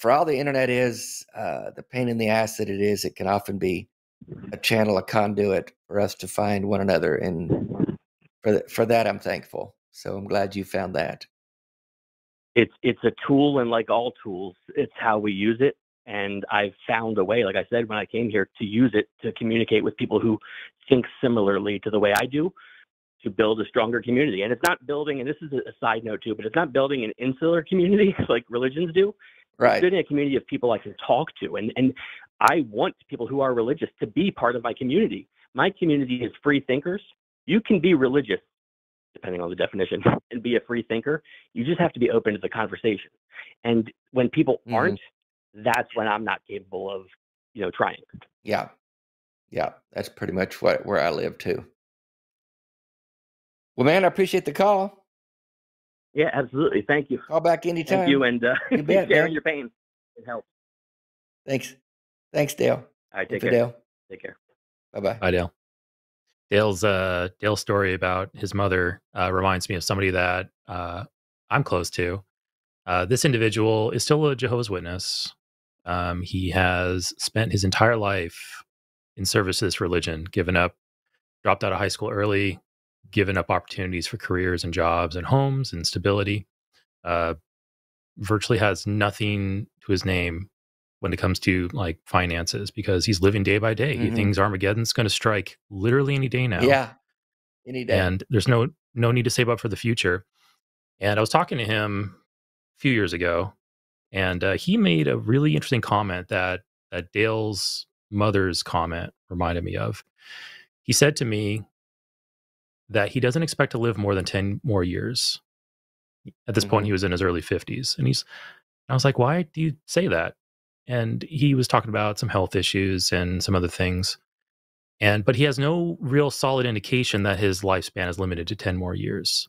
A: for all the internet is, uh, the pain in the ass that it is, it can often be a channel, a conduit for us to find one another, and for for that, I'm thankful. So I'm glad you found that.
D: It's it's a tool, and like all tools, it's how we use it. And I've found a way, like I said, when I came here, to use it to communicate with people who think similarly to the way I do to build a stronger community. And it's not building, and this is a side note too, but it's not building an insular community like religions do.
A: Right.
D: It's building a community of people I can talk to. And, and I want people who are religious to be part of my community. My community is free thinkers. You can be religious, depending on the definition, and be a free thinker. You just have to be open to the conversation. And when people mm-hmm. aren't, that's when I'm not capable of, you know, trying.
A: Yeah. Yeah. That's pretty much what where I live too. Well, man, I appreciate the call.
D: Yeah, absolutely. Thank you.
A: Call back anytime.
D: Thank you, and uh, you bet, sharing man. your pain. It helps.
A: Thanks. Thanks, Dale.
D: All right, take care. Dale. Take care.
A: Bye bye.
B: Bye, Dale. Dale's uh Dale's story about his mother uh, reminds me of somebody that uh, I'm close to. Uh, this individual is still a Jehovah's Witness. Um, he has spent his entire life in service to this religion, given up, dropped out of high school early, given up opportunities for careers and jobs and homes and stability. Uh, virtually has nothing to his name when it comes to like finances because he's living day by day. Mm-hmm. He thinks Armageddon's going to strike literally any day now.
A: Yeah, any day.
B: And there's no no need to save up for the future. And I was talking to him a few years ago, and uh, he made a really interesting comment that that Dale's mother's comment reminded me of. He said to me, that he doesn't expect to live more than 10 more years. At this mm-hmm. point, he was in his early 50s. And he's, I was like, why do you say that? And he was talking about some health issues and some other things. And, but he has no real solid indication that his lifespan is limited to 10 more years.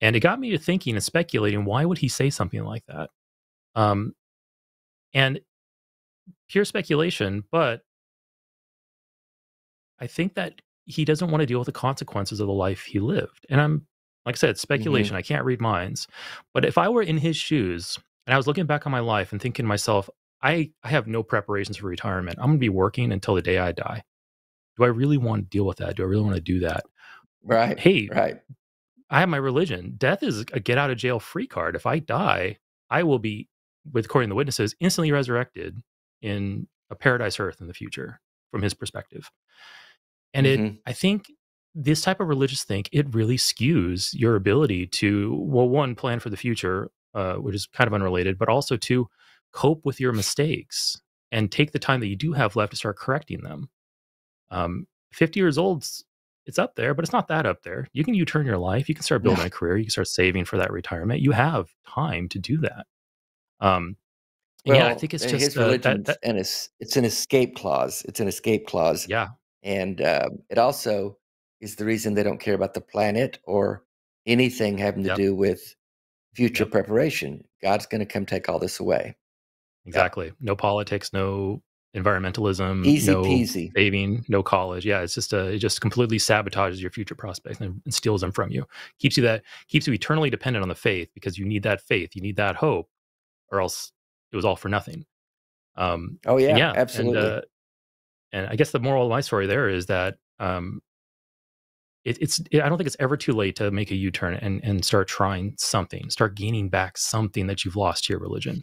B: And it got me to thinking and speculating why would he say something like that? Um, and pure speculation, but I think that he doesn't want to deal with the consequences of the life he lived. And I'm, like I said, speculation. Mm-hmm. I can't read minds. But if I were in his shoes and I was looking back on my life and thinking to myself, I, I have no preparations for retirement. I'm going to be working until the day I die. Do I really want to deal with that? Do I really want to do that?
A: Right.
B: Hey,
A: right.
B: I have my religion. Death is a get out of jail free card. If I die, I will be, with according to the witnesses, instantly resurrected in a paradise earth in the future from his perspective. And mm-hmm. it, I think this type of religious think it really skews your ability to, well, one, plan for the future, uh, which is kind of unrelated, but also to cope with your mistakes and take the time that you do have left to start correcting them. Um, 50 years old, it's up there, but it's not that up there. You can U turn your life. You can start building yeah. a career. You can start saving for that retirement. You have time to do that. Um, well, yeah, I think it's just his
A: uh, that, that, and it's it's an escape clause. It's an escape clause.
B: Yeah,
A: and uh, it also is the reason they don't care about the planet or anything having to yep. do with future yep. preparation. God's going to come take all this away.
B: Exactly. No politics, no environmentalism,
A: easy
B: no
A: peasy.
B: saving, no college. Yeah, it's just a, it just completely sabotages your future prospects and, and steals them from you. Keeps you that keeps you eternally dependent on the faith because you need that faith, you need that hope, or else it was all for nothing.
A: Um, oh yeah, yeah, absolutely. And, uh,
B: and I guess the moral of my story there is that um, it, it's it, I don't think it's ever too late to make a U turn and and start trying something, start gaining back something that you've lost to your religion.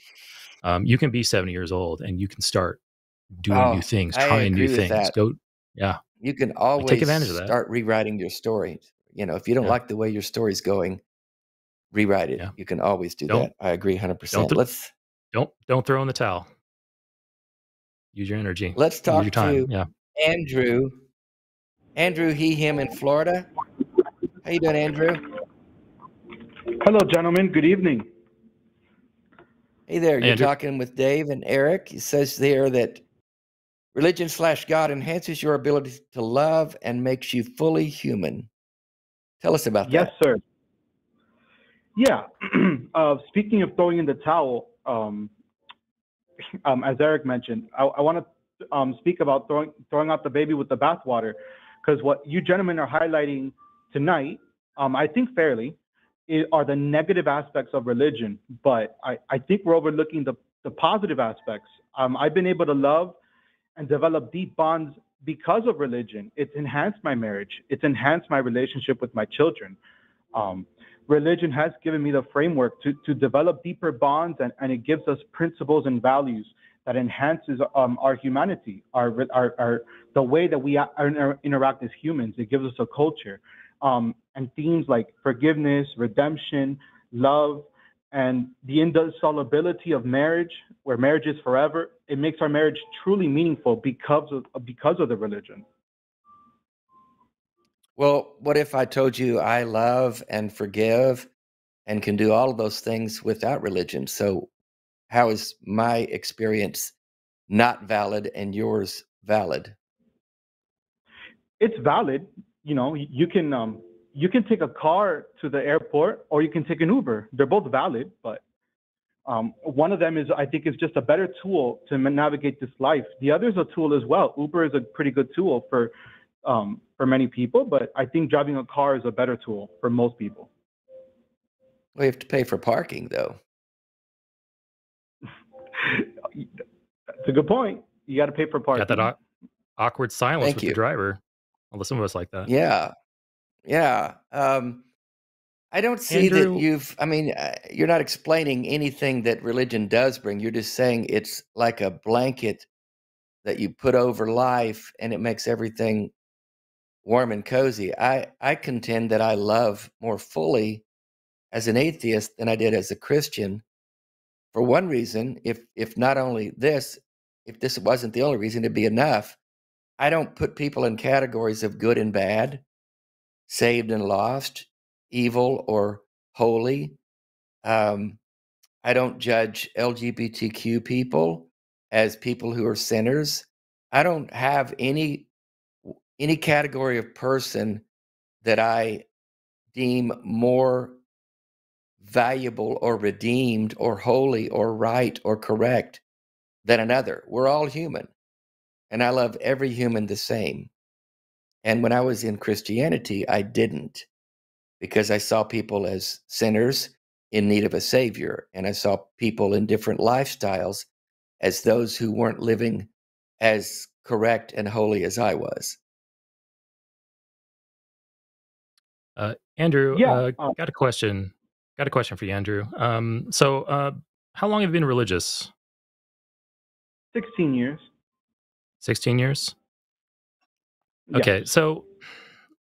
B: Um, you can be seventy years old and you can start doing oh, new things, trying new things. That. Go, yeah.
A: You can always take advantage of that. Start rewriting your story. You know, if you don't yeah. like the way your story's going, rewrite it. Yeah. You can always do don't, that. I agree 100%.
B: Don't
A: th- Let's
B: don't don't throw in the towel. Use your energy.
A: Let's talk to yeah. Andrew. Andrew, he, him in Florida. How you doing, Andrew?
E: Hello, gentlemen. Good evening.
A: Hey there. You're talking with Dave and Eric. He says there that religion slash God enhances your ability to love and makes you fully human. Tell us about
E: yes,
A: that.
E: Yes, sir. Yeah. uh, speaking of throwing in the towel, um, um, as Eric mentioned, I, I want to um, speak about throwing throwing out the baby with the bathwater, because what you gentlemen are highlighting tonight, um, I think fairly, are the negative aspects of religion. But I, I think we're overlooking the, the positive aspects. Um, I've been able to love and develop deep bonds because of religion. It's enhanced my marriage. It's enhanced my relationship with my children. Um, religion has given me the framework to, to develop deeper bonds and, and it gives us principles and values that enhances um, our humanity, our, our, our, the way that we interact as humans. It gives us a culture. Um, and themes like forgiveness, redemption, love, and the indissolubility of marriage, where marriage is forever, it makes our marriage truly meaningful because of, because of the religion.
A: Well, what if I told you I love and forgive and can do all of those things without religion? So, how is my experience not valid and yours valid?
E: It's valid. You know, you can um, you can take a car to the airport or you can take an Uber. They're both valid, but um, one of them is, I think, is just a better tool to navigate this life. The other is a tool as well. Uber is a pretty good tool for um, for many people, but I think driving a car is a better tool for most people.
A: We have to pay for parking, though.
E: That's a good point. You got to pay for parking.
B: Got that awkward silence Thank with you. the driver. Well, some of us like that.
A: Yeah, yeah. Um, I don't see Andrew, that you've. I mean, uh, you're not explaining anything that religion does bring. You're just saying it's like a blanket that you put over life, and it makes everything warm and cozy. I I contend that I love more fully as an atheist than I did as a Christian. For one reason, if if not only this, if this wasn't the only reason, it'd be enough. I don't put people in categories of good and bad saved and lost, evil or holy. Um, I don't judge LGBTQ people as people who are sinners. I don't have any any category of person that I deem more valuable or redeemed or holy or right or correct than another. We're all human. And I love every human the same. And when I was in Christianity, I didn't because I saw people as sinners in need of a savior. And I saw people in different lifestyles as those who weren't living as correct and holy as I was.
B: Uh, Andrew, yeah. Uh, uh got a question. Got a question for you, Andrew. Um, so, uh, how long have you been religious?
E: 16 years.
B: 16 years? Okay, so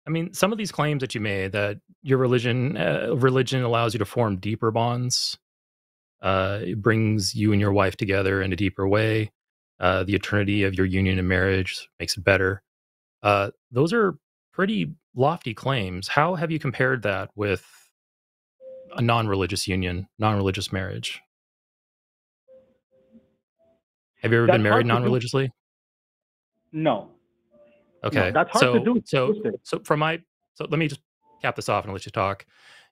B: I mean, some of these claims that you made that your religion uh, religion allows you to form deeper bonds, uh, it brings you and your wife together in a deeper way. Uh, the eternity of your union and marriage makes it better. Uh, those are pretty lofty claims. How have you compared that with a non-religious union, non-religious marriage? Have you ever That's been married non-religiously?
E: No,
B: Okay.
E: No, that's hard
B: so,
E: to do.
B: So, so from my, so let me just cap this off and let you talk.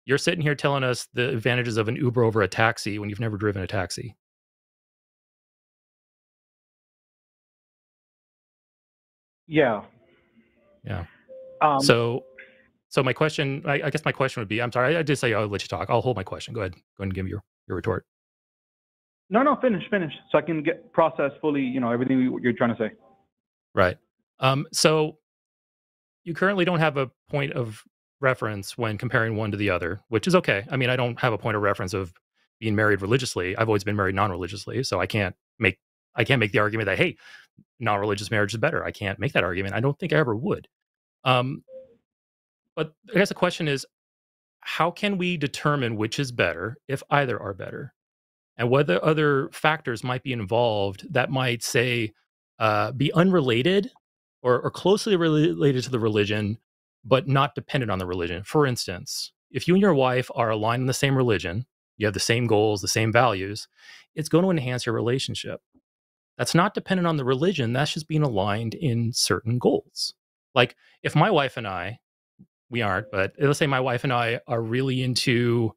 B: You're sitting here telling us the advantages of an Uber over a taxi when you've never driven a taxi.
E: Yeah.
B: Yeah. Um, so, so my question, I, I, guess my question would be, I'm sorry, I, I did say I'll let you talk. I'll hold my question. Go ahead. Go ahead and give me your, your retort.
E: No, no, finish, finish. So I can get process fully, you know, everything you're trying to say.
B: Right. Um, so you currently don't have a point of reference when comparing one to the other, which is okay. I mean, I don't have a point of reference of being married religiously. I've always been married non-religiously, so I can't make I can't make the argument that hey, non-religious marriage is better. I can't make that argument. I don't think I ever would. Um, but I guess the question is, how can we determine which is better if either are better, and whether other factors might be involved that might say uh, be unrelated or, or closely related to the religion, but not dependent on the religion. For instance, if you and your wife are aligned in the same religion, you have the same goals, the same values, it's going to enhance your relationship. That's not dependent on the religion, that's just being aligned in certain goals. Like if my wife and I, we aren't, but let's say my wife and I are really into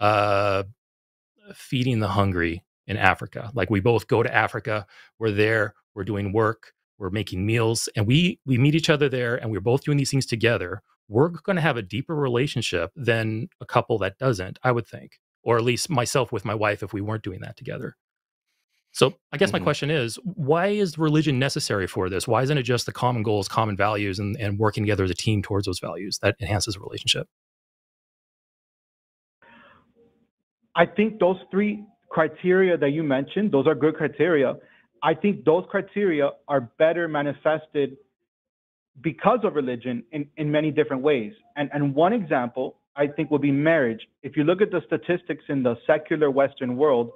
B: uh, feeding the hungry in Africa. Like we both go to Africa, we're there, we're doing work, we're making meals, and we we meet each other there, and we're both doing these things together. We're going to have a deeper relationship than a couple that doesn't, I would think, or at least myself with my wife if we weren't doing that together. So I guess mm-hmm. my question is, why is religion necessary for this? Why isn't it just the common goals, common values, and, and working together as a team towards those values that enhances a relationship?
E: I think those three criteria that you mentioned, those are good criteria. I think those criteria are better manifested because of religion in, in many different ways. And, and one example, I think, would be marriage. If you look at the statistics in the secular Western world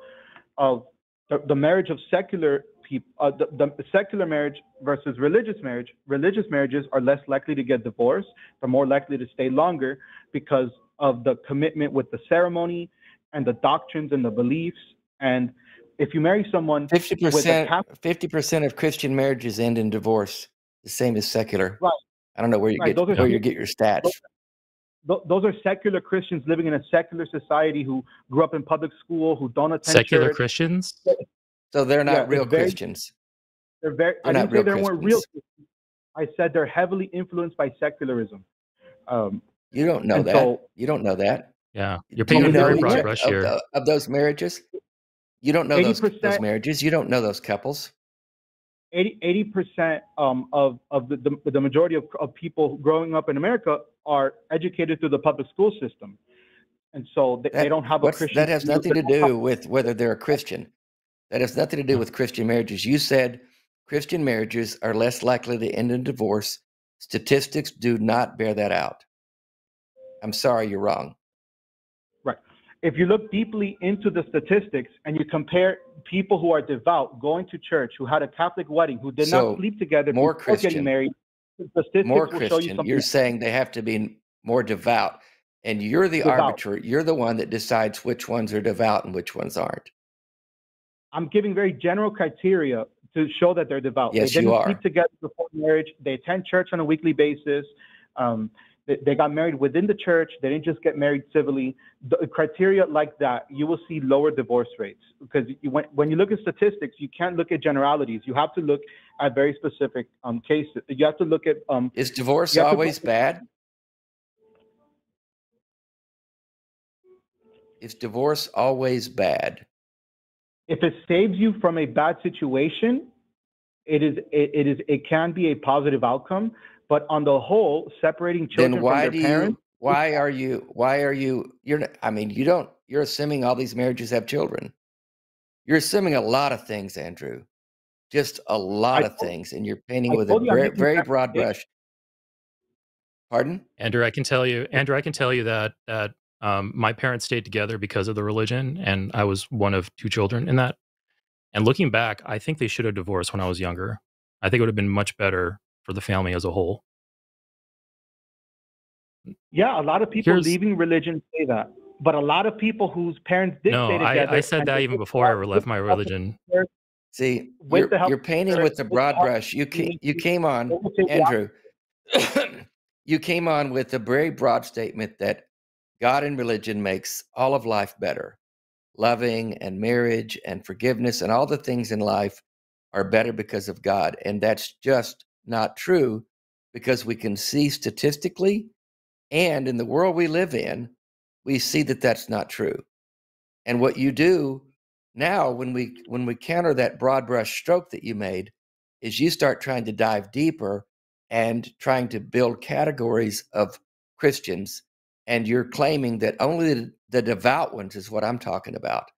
E: of the, the marriage of secular people, uh, the, the secular marriage versus religious marriage, religious marriages are less likely to get divorced. They're more likely to stay longer because of the commitment with the ceremony and the doctrines and the beliefs. And if you marry someone,
A: fifty percent, fifty percent of Christian marriages end in divorce. The same as secular.
E: Right.
A: I don't know where you right. get where you get your stats.
E: Those, those are secular Christians living in a secular society who grew up in public school, who don't attend
B: secular
E: church.
B: Christians.
A: So they're not yeah, real they're very, Christians.
E: They're very. They're I didn't say they weren't real. Christians. I said they're heavily influenced by secularism. Um,
A: you don't know that. So, you don't know that.
B: Yeah, you're painting a very broad brush
A: of,
B: here.
A: The, of those marriages, you don't know those, those marriages. You don't know those couples.
E: 80 percent um, of of the, the, the majority of, of people growing up in America are educated through the public school system, and so they, that, they don't have a Christian.
A: That has nothing to do with whether they're a Christian. That has nothing to do with Christian marriages. You said Christian marriages are less likely to end in divorce. Statistics do not bear that out. I'm sorry, you're wrong
E: if you look deeply into the statistics and you compare people who are devout, going to church, who had a Catholic wedding, who did so not sleep together
A: more
E: before
A: Christian,
E: getting married,
A: the statistics more will Christian. show you something. You're saying they have to be more devout, and you're the devout. arbiter. You're the one that decides which ones are devout and which ones aren't.
E: I'm giving very general criteria to show that they're devout.
A: Yes,
E: they didn't
A: you are.
E: sleep together before marriage. They attend church on a weekly basis. Um, they got married within the church. They didn't just get married civilly. The criteria like that, you will see lower divorce rates because you, when, when you look at statistics, you can't look at generalities. You have to look at very specific um, cases. You have to look at. Um,
A: Is divorce always bad? Is divorce always bad?
E: If it saves you from a bad situation, it is it, it is it can be a positive outcome but on the whole, separating children
A: then why
E: from
A: their
E: do parents.
A: You, why are you? Why are you? You're. I mean, you don't. You're assuming all these marriages have children. You're assuming a lot of things, Andrew. Just a lot I of told, things, and you're painting I with a very, very broad brush. Pardon,
B: Andrew? I can tell you, Andrew. I can tell you that that um, my parents stayed together because of the religion, and I was one of two children in that. And looking back, I think they should have divorced when I was younger. I think it would have been much better for the family as a whole.
E: Yeah, a lot of people Here's, leaving religion say that, but a lot of people whose parents did
B: no,
E: stay together.
B: I, I said that even before I ever left my religion.
A: See, you're, you're painting with the broad brush. You came, you came on, Andrew. you came on with a very broad statement that God and religion makes all of life better. Loving and marriage and forgiveness and all the things in life are better because of God. And that's just not true because we can see statistically and in the world we live in, we see that that's not true. And what you do now when we when we counter that broad brush stroke that you made is you start trying to dive deeper and trying to build categories of Christians and you're claiming that only the, the devout ones is what I'm talking about.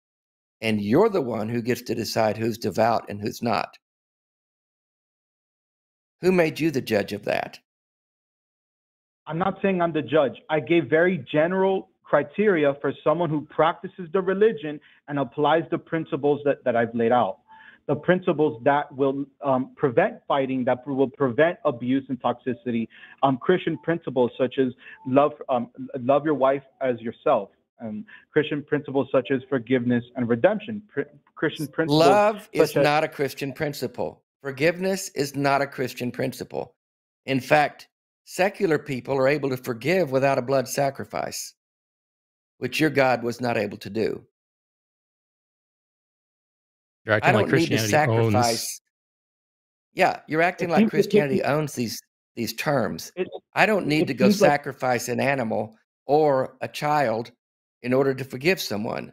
A: And you're the one who gets to decide who's devout and who's not. Who made you the judge of that?
E: I'm not saying I'm the judge. I gave very general criteria for someone who practices the religion and applies the principles that, that I've laid out. The principles that will um, prevent fighting, that will prevent abuse and toxicity. Um, Christian principles such as love, um, love your wife as yourself. Um, Christian principles such as forgiveness and redemption. Pr- Christian principles.
A: Love is as- not a Christian principle. Forgiveness is not a Christian principle. In fact, secular people are able to forgive without a blood sacrifice, which your God was not able to do.
B: You're acting I don't like need to sacrifice. Owns...
A: Yeah, you're acting like Christianity owns these these terms. It, I don't need to go sacrifice like... an animal or a child in order to forgive someone.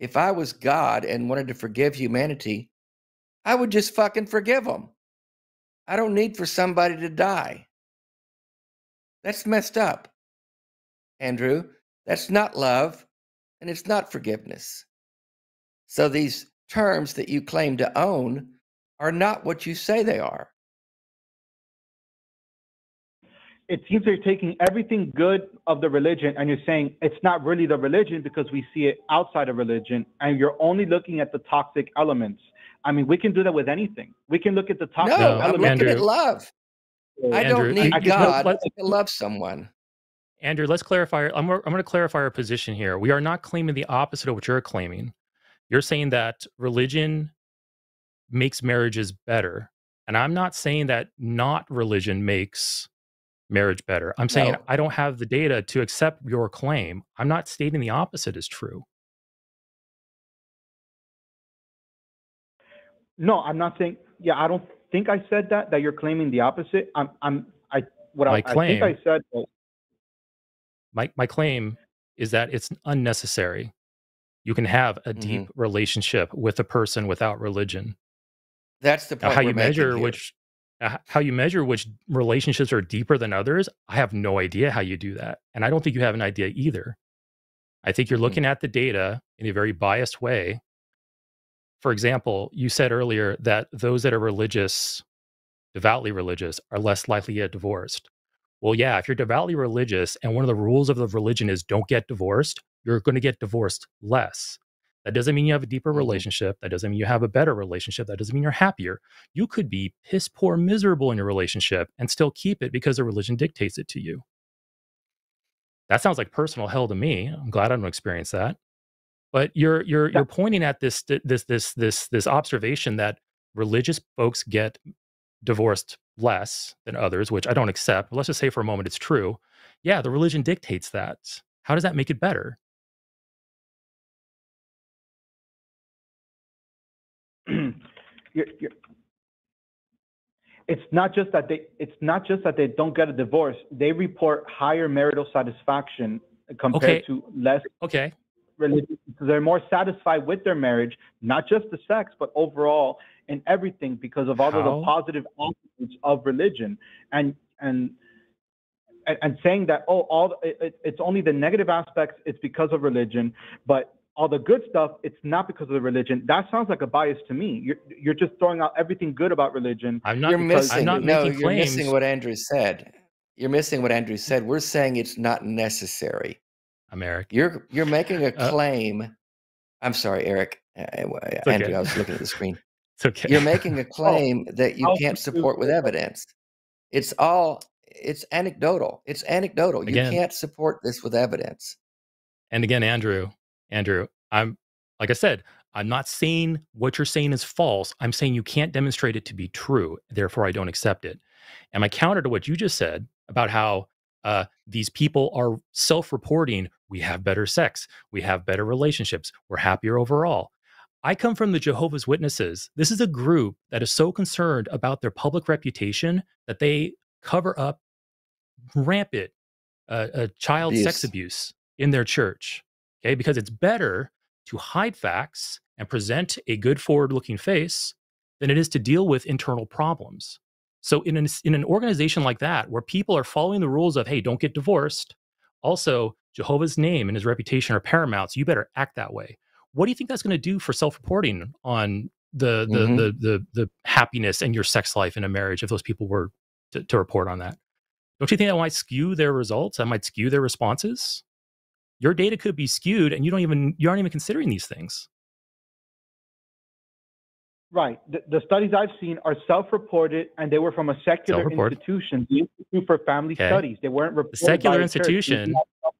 A: If I was God and wanted to forgive humanity, I would just fucking forgive them. I don't need for somebody to die. That's messed up. Andrew, that's not love and it's not forgiveness. So these terms that you claim to own are not what you say they are.
E: it seems you're taking everything good of the religion and you're saying it's not really the religion because we see it outside of religion and you're only looking at the toxic elements. I mean, we can do that with anything. We can look at the top.
A: no, elements. I'm looking at love. I don't need I, God to love someone.
B: Andrew, let's clarify. I'm, I'm going to clarify our position here. We are not claiming the opposite of what you're claiming. You're saying that religion makes marriages better. And I'm not saying that not religion makes marriage better. I'm saying no. I don't have the data to accept your claim. I'm not stating the opposite is true.
E: No, I'm not saying. Yeah, I don't think I said that. That you're claiming the opposite. I'm. I'm. I. What my I, claim, I think I said. Was,
B: my my claim is that it's unnecessary. You can have a deep mm-hmm. relationship with a person without religion.
A: That's the point.
B: Now, how you measure which how you measure which relationships are deeper than others, I have no idea how you do that. And I don't think you have an idea either. I think you're mm-hmm. looking at the data in a very biased way. For example, you said earlier that those that are religious, devoutly religious, are less likely to get divorced. Well, yeah, if you're devoutly religious and one of the rules of the religion is don't get divorced, you're going to get divorced less. That doesn't mean you have a deeper mm-hmm. relationship. That doesn't mean you have a better relationship. That doesn't mean you're happier. You could be piss poor miserable in your relationship and still keep it because the religion dictates it to you. That sounds like personal hell to me. I'm glad I don't experience that. But you're you're you're pointing at this this this this this observation that religious folks get divorced less than others, which I don't accept. But let's just say for a moment it's true. Yeah, the religion dictates that. How does that make it better?
E: you're, you're, it's not just that they it's not just that they don't get a divorce they report higher marital satisfaction compared okay. to less
B: okay
E: religion they're more satisfied with their marriage not just the sex but overall in everything because of all How? of the positive attributes of religion and and and, saying that oh all it, it's only the negative aspects it's because of religion but all the good stuff, it's not because of the religion. That sounds like a bias to me. You're you're just throwing out everything good about religion.
A: I'm not. You're missing. I'm not no, you're claims. missing what Andrew said. You're missing what Andrew said. We're saying it's not necessary.
B: America.
A: You're you're making a uh, claim. Uh, I'm sorry, Eric. Uh, uh Andrew, okay. I was looking at the screen.
B: it's okay.
A: You're making a oh, claim oh, that you can't support with evidence. It's all. It's anecdotal. It's anecdotal. Again, you can't support this with evidence.
B: And again, Andrew, Andrew, I'm like I said, I'm not saying what you're saying is false. I'm saying you can't demonstrate it to be true. Therefore, I don't accept it. And my counter to what you just said about how uh, these people are self reporting, we have better sex, we have better relationships, we're happier overall. I come from the Jehovah's Witnesses. This is a group that is so concerned about their public reputation that they cover up rampant uh, uh, child abuse. sex abuse in their church okay? Because it's better to hide facts and present a good forward looking face than it is to deal with internal problems. So, in an, in an organization like that, where people are following the rules of, hey, don't get divorced, also, Jehovah's name and his reputation are paramount, so you better act that way. What do you think that's going to do for self reporting on the, the, mm-hmm. the, the, the, happiness and your sex life in a marriage if those people were to, to report on that? Don't you think that might skew their results? That might skew their responses? Your data could be skewed and you don't even you aren't even considering these things.
E: Right. The, the, studies I've seen are self-reported, and they were from a secular institution, the Institute for Family okay. Studies. They weren't reported
B: the secular institution.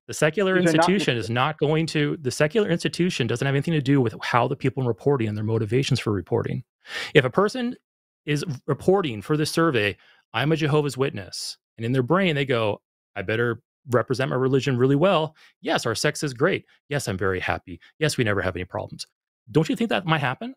B: The secular institution not, is not going to. The secular institution doesn't have anything to do with how the people are reporting and their motivations for reporting. If a person is reporting for this survey, I'm a Jehovah's Witness, and in their brain they go, "I better represent my religion really well. Yes, our sex is great. Yes, I'm very happy. Yes, we never have any problems." Don't you think that might happen?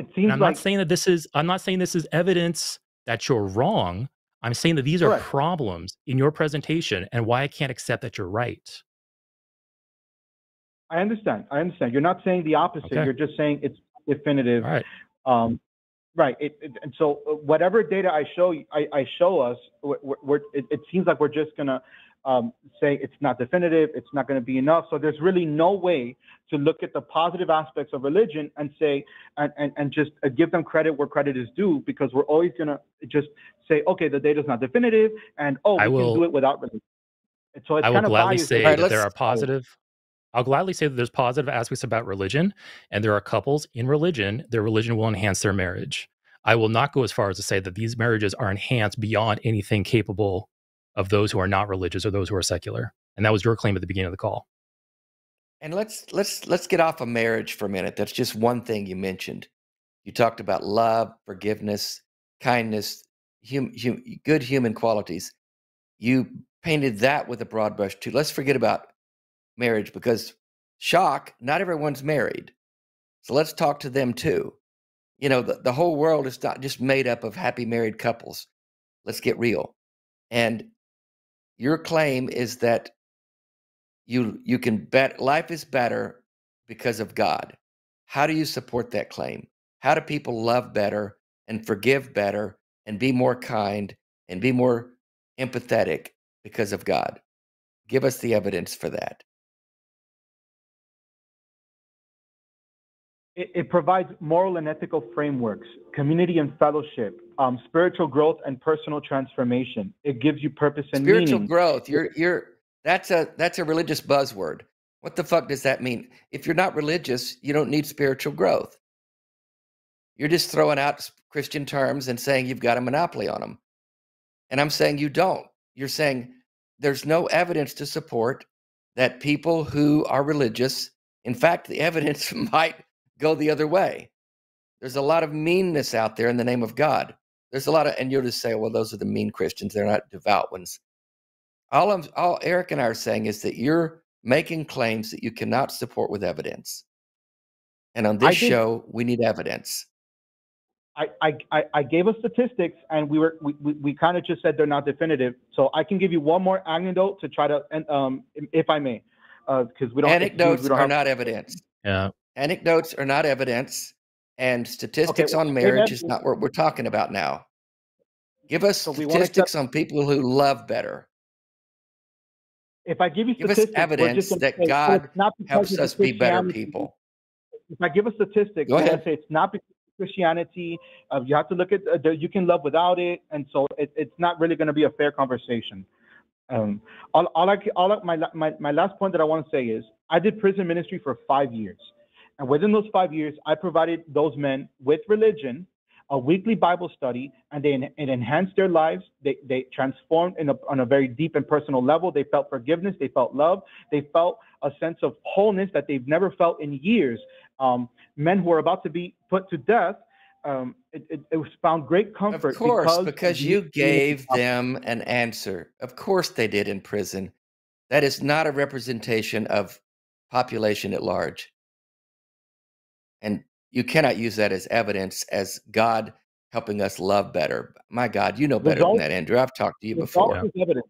E: It seems and
B: I'm
E: like,
B: not saying that this is I'm not saying this is evidence that you're wrong. I'm saying that these are correct. problems in your presentation and why I can't accept that you're right.
E: I understand. I understand. You're not saying the opposite. Okay. You're just saying it's definitive.
B: All right.
E: Um, right. It, it, and so uh, whatever data I show I, I show us, we're, we're, it, it, seems like we're just gonna um, say it's not definitive, it's not going to be enough. So there's really no way to look at the positive aspects of religion and say, and, and, and just uh, give them credit where credit is due, because we're always going to just say, okay, the data is not definitive, and oh, we will, can do it without religion.
B: And so it's I will gladly say right, that there are positive. I'll gladly say that there's positive aspects about religion, and there are couples in religion, their religion will enhance their marriage. I will not go as far as to say that these marriages are enhanced beyond anything capable of those who are not religious or those who are secular. And that was your claim at the beginning of the call.
A: And let's let's let's get off of marriage for a minute. That's just one thing you mentioned. You talked about love, forgiveness, kindness, hum, hum, good human qualities. You painted that with a broad brush too. Let's forget about marriage because shock, not everyone's married. So let's talk to them too. You know, the, the whole world is not just made up of happy married couples. Let's get real. And your claim is that you you can bet life is better because of God. How do you support that claim? How do people love better and forgive better and be more kind and be more empathetic because of God? Give us the evidence for that.
E: It, it provides moral and ethical frameworks, community and fellowship, um, spiritual growth and personal transformation. It gives you purpose and
A: spiritual
E: meaning.
A: growth. You're you're that's a that's a religious buzzword. What the fuck does that mean? If you're not religious, you don't need spiritual growth. You're just throwing out Christian terms and saying you've got a monopoly on them. And I'm saying you don't. You're saying there's no evidence to support that people who are religious, in fact, the evidence might go the other way. There's a lot of meanness out there in the name of God. There's a lot of, and you'll just say, well, those are the mean Christians. They're not devout ones. All, I'm, all Eric and I are saying is that you're making claims that you cannot support with evidence. And on this show, we need evidence.
E: I, I, I gave us statistics and we were we, we, we kind of just said they're not definitive. So I can give you one more anecdote to try to um if I may, because uh, we don't
A: anecdotes
E: we don't
A: are have, not evidence.
B: Yeah,
A: anecdotes are not evidence, and statistics okay, on marriage is not what we're talking about now. Give us so statistics on people who love better.
E: If I give you
A: give us evidence that say, God helps us be better people.
E: If I give a statistic, Go ahead. say it's not because Christianity. Uh, you have to look at uh, the, you can love without it, and so it, it's not really going to be a fair conversation. Um, all, all, I, all my, my my last point that I want to say is I did prison ministry for five years. And within those five years, I provided those men with religion, a weekly Bible study, and they it enhanced their lives. They, they transformed in a, on a very deep and personal level. They felt forgiveness. They felt love. They felt a sense of wholeness that they've never felt in years. Um, men who are about to be put to death um, it, it, it, was found great comfort.
A: Of course, because, because you gave them an answer. Of course, they did in prison. That is not a representation of population at large. And you cannot use that as evidence as God helping us love better. My God, you know better results, than that, Andrew. I've talked to you before.
E: Results is evidence.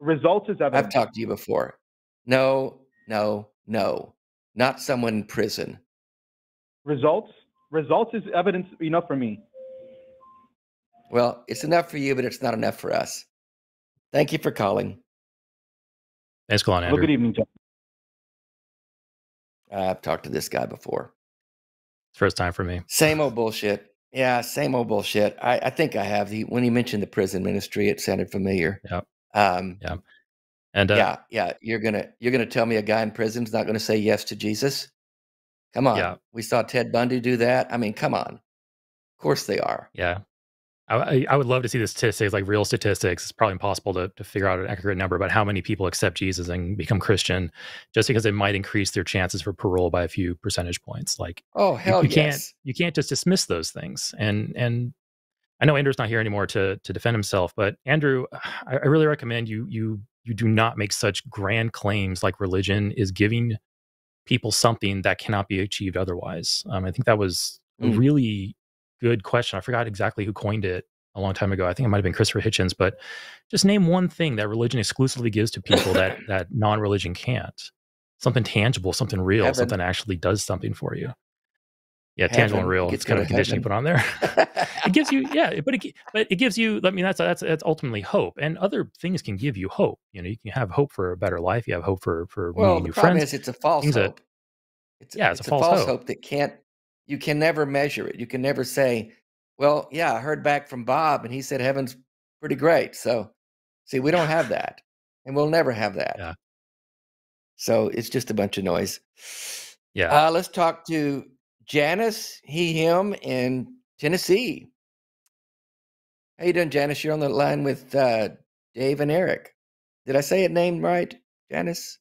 E: Results is evidence.
A: I've talked to you before. No, no, no. Not someone in prison.
E: Results? Results is evidence enough for me.
A: Well, it's enough for you, but it's not enough for us. Thank you for calling.
B: Thanks, calling, Andrew.
E: Well, good evening, John.
A: I've talked to this guy before.
B: First time for me.
A: Same old bullshit. Yeah, same old bullshit. I, I think I have. He, when he mentioned the prison ministry, it sounded familiar.
B: Yeah.
A: Um,
B: yeah. And uh,
A: yeah, yeah, you're gonna you're gonna tell me a guy in prison's not gonna say yes to Jesus? Come on.
B: Yeah.
A: We saw Ted Bundy do that. I mean, come on. Of course they are.
B: Yeah. I, I would love to see the statistics, like real statistics. It's probably impossible to, to figure out an accurate number about how many people accept Jesus and become Christian, just because it might increase their chances for parole by a few percentage points. Like,
A: oh hell
B: you, you
A: yes.
B: can't you can't just dismiss those things. And and I know Andrew's not here anymore to to defend himself, but Andrew, I, I really recommend you you you do not make such grand claims like religion is giving people something that cannot be achieved otherwise. Um, I think that was mm. a really good question. I forgot exactly who coined it a long time ago. I think it might have been Christopher Hitchens, but just name one thing that religion exclusively gives to people that that non-religion can't. Something tangible, something real, heaven. something actually does something for you. Yeah, heaven tangible and real. It's kind of a condition you put on there. it gives you, yeah, but it but it gives you. I mean, that's that's that's ultimately hope, and other things can give you hope. You know, you can have hope for a better life. You have hope for for
A: well,
B: meeting
A: the problem is it's a false
B: Things
A: hope.
B: That,
A: it's,
B: yeah, it's,
A: it's
B: a, false,
A: false
B: hope.
A: hope that can't. You can never measure it. You can never say, "Well, yeah, I heard back from Bob, and he said heaven's pretty great." So, see, we don't have that, and we'll never have that.
B: Yeah.
A: So it's just a bunch of noise.
B: Yeah.
A: Uh, let's talk to Janice, he, him in Tennessee. How you doing, Janice? You're on the line with uh, Dave and Eric. Did I say it name right, Janice?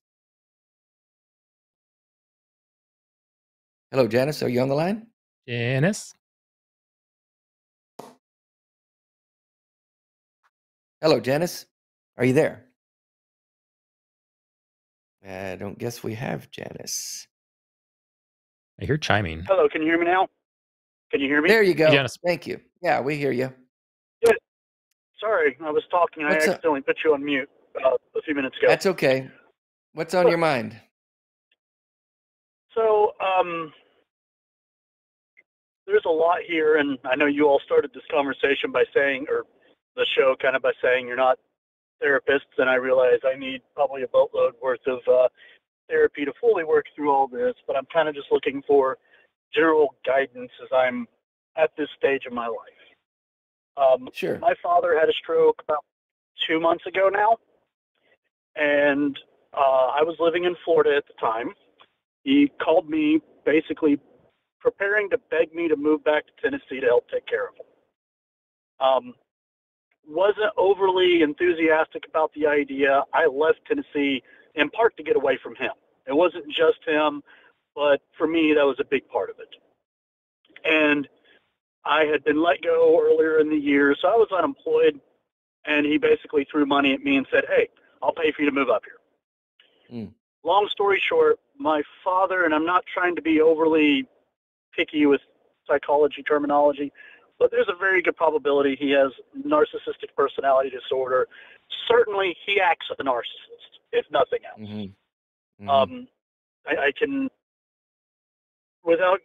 A: Hello, Janice. Are you on the line?
B: Janice.
A: Hello, Janice. Are you there? I don't guess we have Janice.
B: I hear chiming.
F: Hello, can you hear me now? Can you hear me?
A: There you go.
B: Hey, Janice.
A: Thank you. Yeah, we hear you.
F: Good. Sorry, I was talking.
A: What's
F: I
A: up?
F: accidentally put you on mute uh, a few minutes ago.
A: That's okay. What's on your mind?
F: So, um, there's a lot here, and I know you all started this conversation by saying, or the show kind of by saying you're not therapists, and I realize I need probably a boatload worth of uh, therapy to fully work through all this, but I'm kind of just looking for general guidance as I'm at this stage of my life. Um,
A: Sure.
F: my father had a stroke about two months ago now, and uh, I was living in Florida at the time. He called me basically preparing to beg me to move back to Tennessee to help take care of him. Um, wasn't overly enthusiastic about the idea. I left Tennessee in part to get away from him. It wasn't just him, but for me, that was a big part of it. And I had been let go earlier in the year, so I was unemployed. And he basically threw money at me and said, Hey, I'll pay for you to move up here.
A: Mm.
F: Long story short, my father, and I'm not trying to be overly picky with psychology terminology, but there's a very good probability he has narcissistic personality disorder. Certainly, he acts a narcissist, if nothing else.
A: Mm-hmm. Mm-hmm.
F: Um, I, I can, without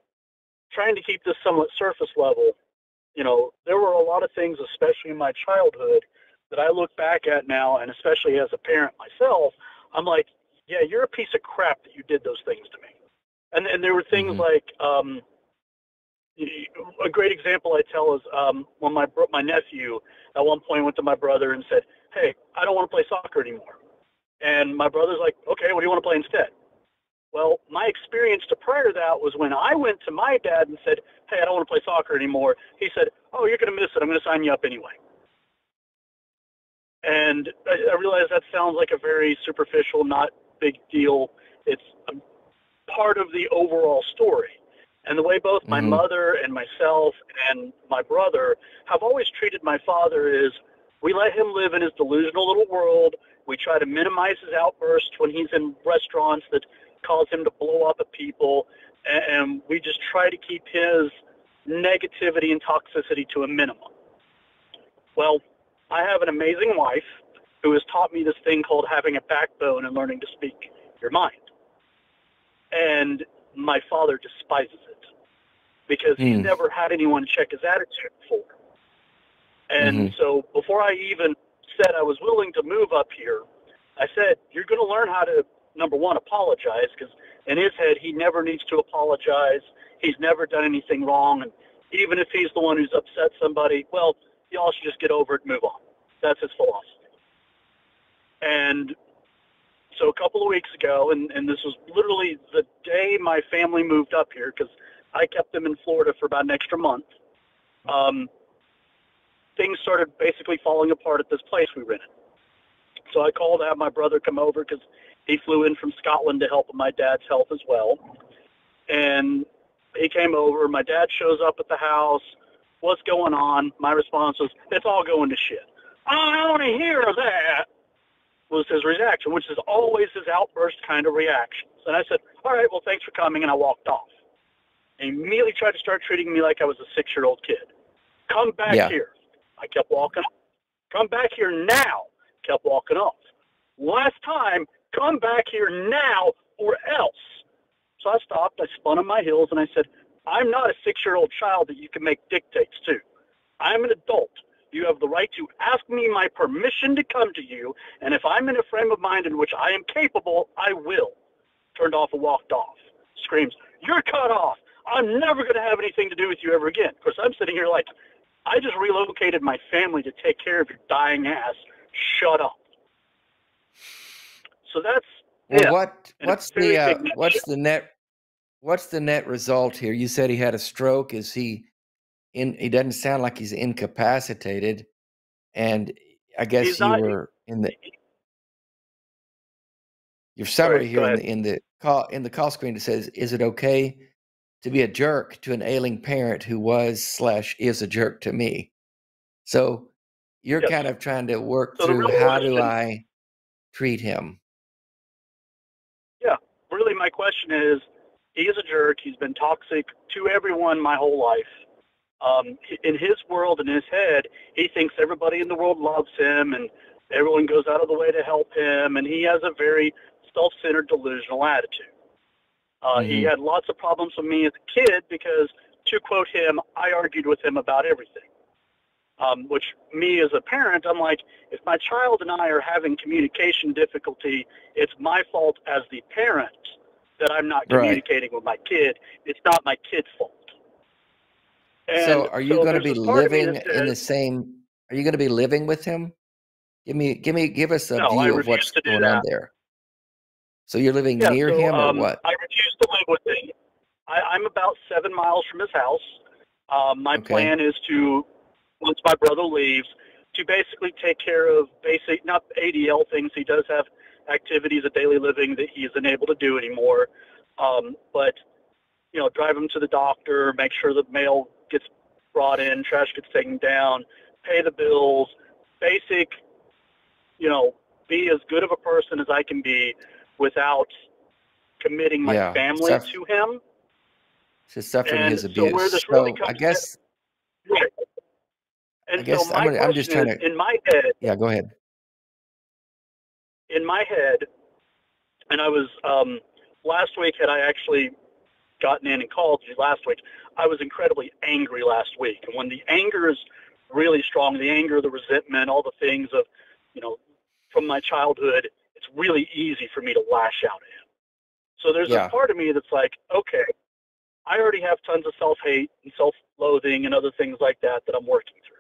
F: trying to keep this somewhat surface level, you know, there were a lot of things, especially in my childhood, that I look back at now, and especially as a parent myself, I'm like, yeah, you're a piece of crap that you did those things to me. And and there were things
A: Mhm.
F: like, um, a great example I tell is um, when my bro- my nephew at one point went to my brother and said, "Hey, I don't want to play soccer anymore," and my brother's like, "Okay, what do you want to play instead?" Well, my experience to prior to that was when I went to my dad and said, "Hey, I don't want to play soccer anymore." He said, "Oh, you're going to miss it. I'm going to sign you up anyway." And I, I realize that sounds like a very superficial, not big deal. It's a part of the overall story. And the way both my
A: Mhm.
F: mother and myself and my brother have always treated my father is we let him live in his delusional little world. We try to minimize his outbursts when he's in restaurants that cause him to blow up at people. And we just try to keep his negativity and toxicity to a minimum. Well, I have an amazing wife who has taught me this thing called having a backbone and learning to speak your mind. And my father despises it because he's
A: Hmm.
F: never had anyone check his attitude before. And
A: Mhm.
F: so before I even said I was willing to move up here, I said, You're going to learn how to, number one, apologize because in his head, he never needs to apologize. He's never done anything wrong. And even if he's the one who's upset somebody, well, y'all should just get over it and move on. That's his philosophy. And so a couple of weeks ago, and, and this was literally the day my family moved up here because I kept them in Florida for about an extra month. Um, things started basically falling apart at this place we rented. So I called to have my brother come over because he flew in from Scotland to help with my dad's health as well. And he came over. My dad shows up at the house. What's going on? My response was, "It's all going to shit." I don't want to hear that. Was his reaction, which is always his outburst kind of reactions. And I said, "All right, well, thanks for coming," and I walked off. And he immediately tried to start treating me like I was a six-year-old kid. Come back yeah. here. I kept walking. Come back here now. Kept walking off. Last time, come back here now or else. So I stopped. I spun on my heels and I said, I'm not a six year old child that you can make dictates to. I'm an adult. You have the right to ask me my permission to come to you, and if I'm in a frame of mind in which I am capable, I will. Turned off and walked off. Screams, You're cut off. I'm never going to have anything to do with you ever again. Of course, I'm sitting here like, I just relocated my family to take care of your dying ass. Shut up. So that's
A: well, what what's the uh, what's the net what's the net result here? You said he had a stroke. Is he in? He doesn't sound like he's incapacitated, and I guess he's you not, were in the. Your summary here in the, in the call in the call screen it says, "Is it okay to be a jerk to an ailing parent who was slash is a jerk to me?" So you're yes. kind of trying to work so through how do I treat him.
F: Yeah, really, my question is he is a jerk. He's been toxic to everyone my whole life. Um, in his world, in his head, he thinks everybody in the world loves him and everyone goes out of the way to help him. And he has a very self centered, delusional attitude. Uh, mm-hmm. He had lots of problems with me as a kid because, to quote him, I argued with him about everything. Um, which me as a parent, I'm like, if my child and I are having communication difficulty, it's my fault as the parent that I'm not communicating right. with my kid. It's not my kid's fault.
A: And so, are you so going to be living says, in the same? Are you going to be living with him? Give me, give me, give us a no, view of what's going that. on there. So you're living yeah, near so, him, or um, what?
F: I refuse to live with him. I, am about seven miles from his house. Um, my okay. plan is to, once my brother leaves, to basically take care of basic, not ADL things. He does have activities of daily living that he isn't able to do anymore. Um, but you know, drive him to the doctor, make sure the mail gets brought in, trash gets taken down, pay the bills, basic, you know, be as good of a person as I can be without committing my yeah, family stuff, to him.
A: To suffering and his abuse. So, where this so really I guess.
F: right. And
A: I guess
F: so
A: I'm, gonna, I'm just trying to.
F: In my head.
A: Yeah, go ahead
F: in my head, and I was um, last week had I actually gotten in and called you last week. I was incredibly angry last week, and when the anger is really strong, the anger, the resentment, all the things of, you know, from my childhood, it's really easy for me to lash out at him. So there's yeah. a part of me that's like, okay, I already have tons of self hate and self loathing and other things like that that I'm working through.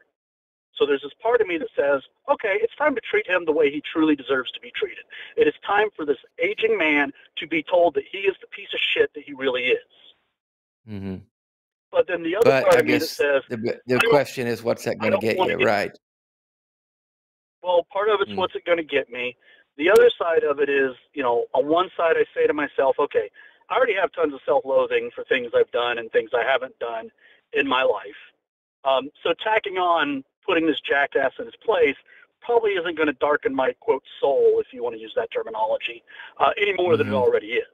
F: So there's this part of me that says, okay, it's time to treat him the way he truly deserves to be treated. It is time for this aging man to be told that he is the piece of shit that he really is.
A: Mm-hmm.
F: But then the other but part I of me that says,
A: the, the question is, what's that going to get you? Get, right.
F: Well, part of it's mm. what's it going to get me. The other side of it is, you know, on one side I say to myself, okay, I already have tons of self-loathing for things I've done and things I haven't done in my life. Um, so tacking on putting this jackass in his place probably isn't going to darken my quote soul, if you want to use that terminology, uh, any more mm-hmm. than it mm-hmm. already is.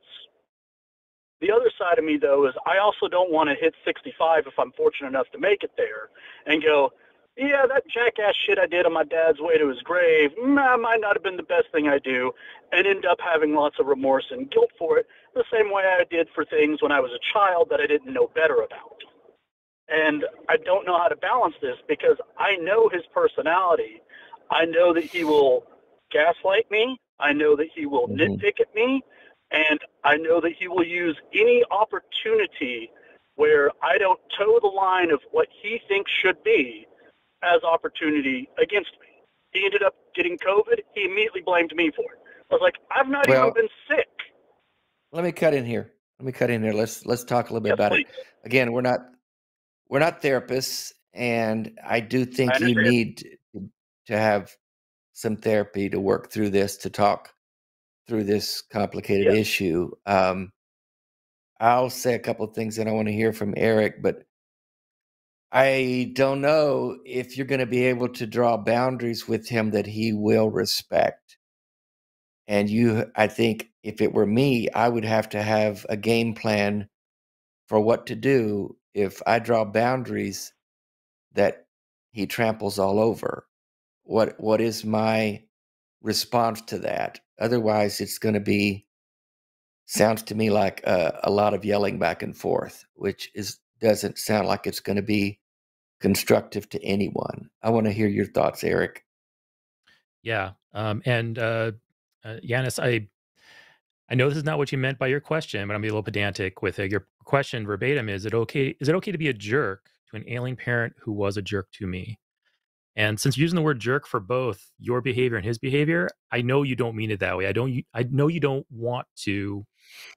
F: The other side of me, though, is I also don't want to hit 65 if I'm fortunate enough to make it there and go, yeah, that jackass shit I did on my dad's way to his grave nah, might not have been the best thing I do, and end up having lots of remorse and guilt for it, the same way I did for things when I was a child that I didn't know better about. And I don't know how to balance this because I know his personality. I know that he will gaslight me. I know that he will mm-hmm. nitpick at me. And I know that he will use any opportunity where I don't toe the line of what he thinks should be as opportunity against me. He ended up getting COVID. He immediately blamed me for it. I was like, I've not well, even been sick.
A: Let me cut in here. Let me cut in here. Let's let's talk a little bit yes, about please. it. Again, we're not we're not therapists, and I do think I you need to have some therapy to work through this, to talk through this complicated yes. issue. Um, I'll say a couple of things that I want to hear from Eric, but I don't know if you're going to be able to draw boundaries with him that he will respect. And you, I think if it were me, I would have to have a game plan for what to do if I draw boundaries that he tramples all over. What what is my response to that? Otherwise, it's going to be sounds to me like a, a lot of yelling back and forth, which is doesn't sound like it's going to be constructive to anyone. I want to hear your thoughts, Eric.
B: Yeah, um, and uh, uh, Yanis, I I know this is not what you meant by your question, but I'm gonna be a little pedantic with it. Your question verbatim is it okay? Is it okay to be a jerk to an ailing parent who was a jerk to me? And since using the word jerk for both your behavior and his behavior, I know you don't mean it that way. I don't. I know you don't want to.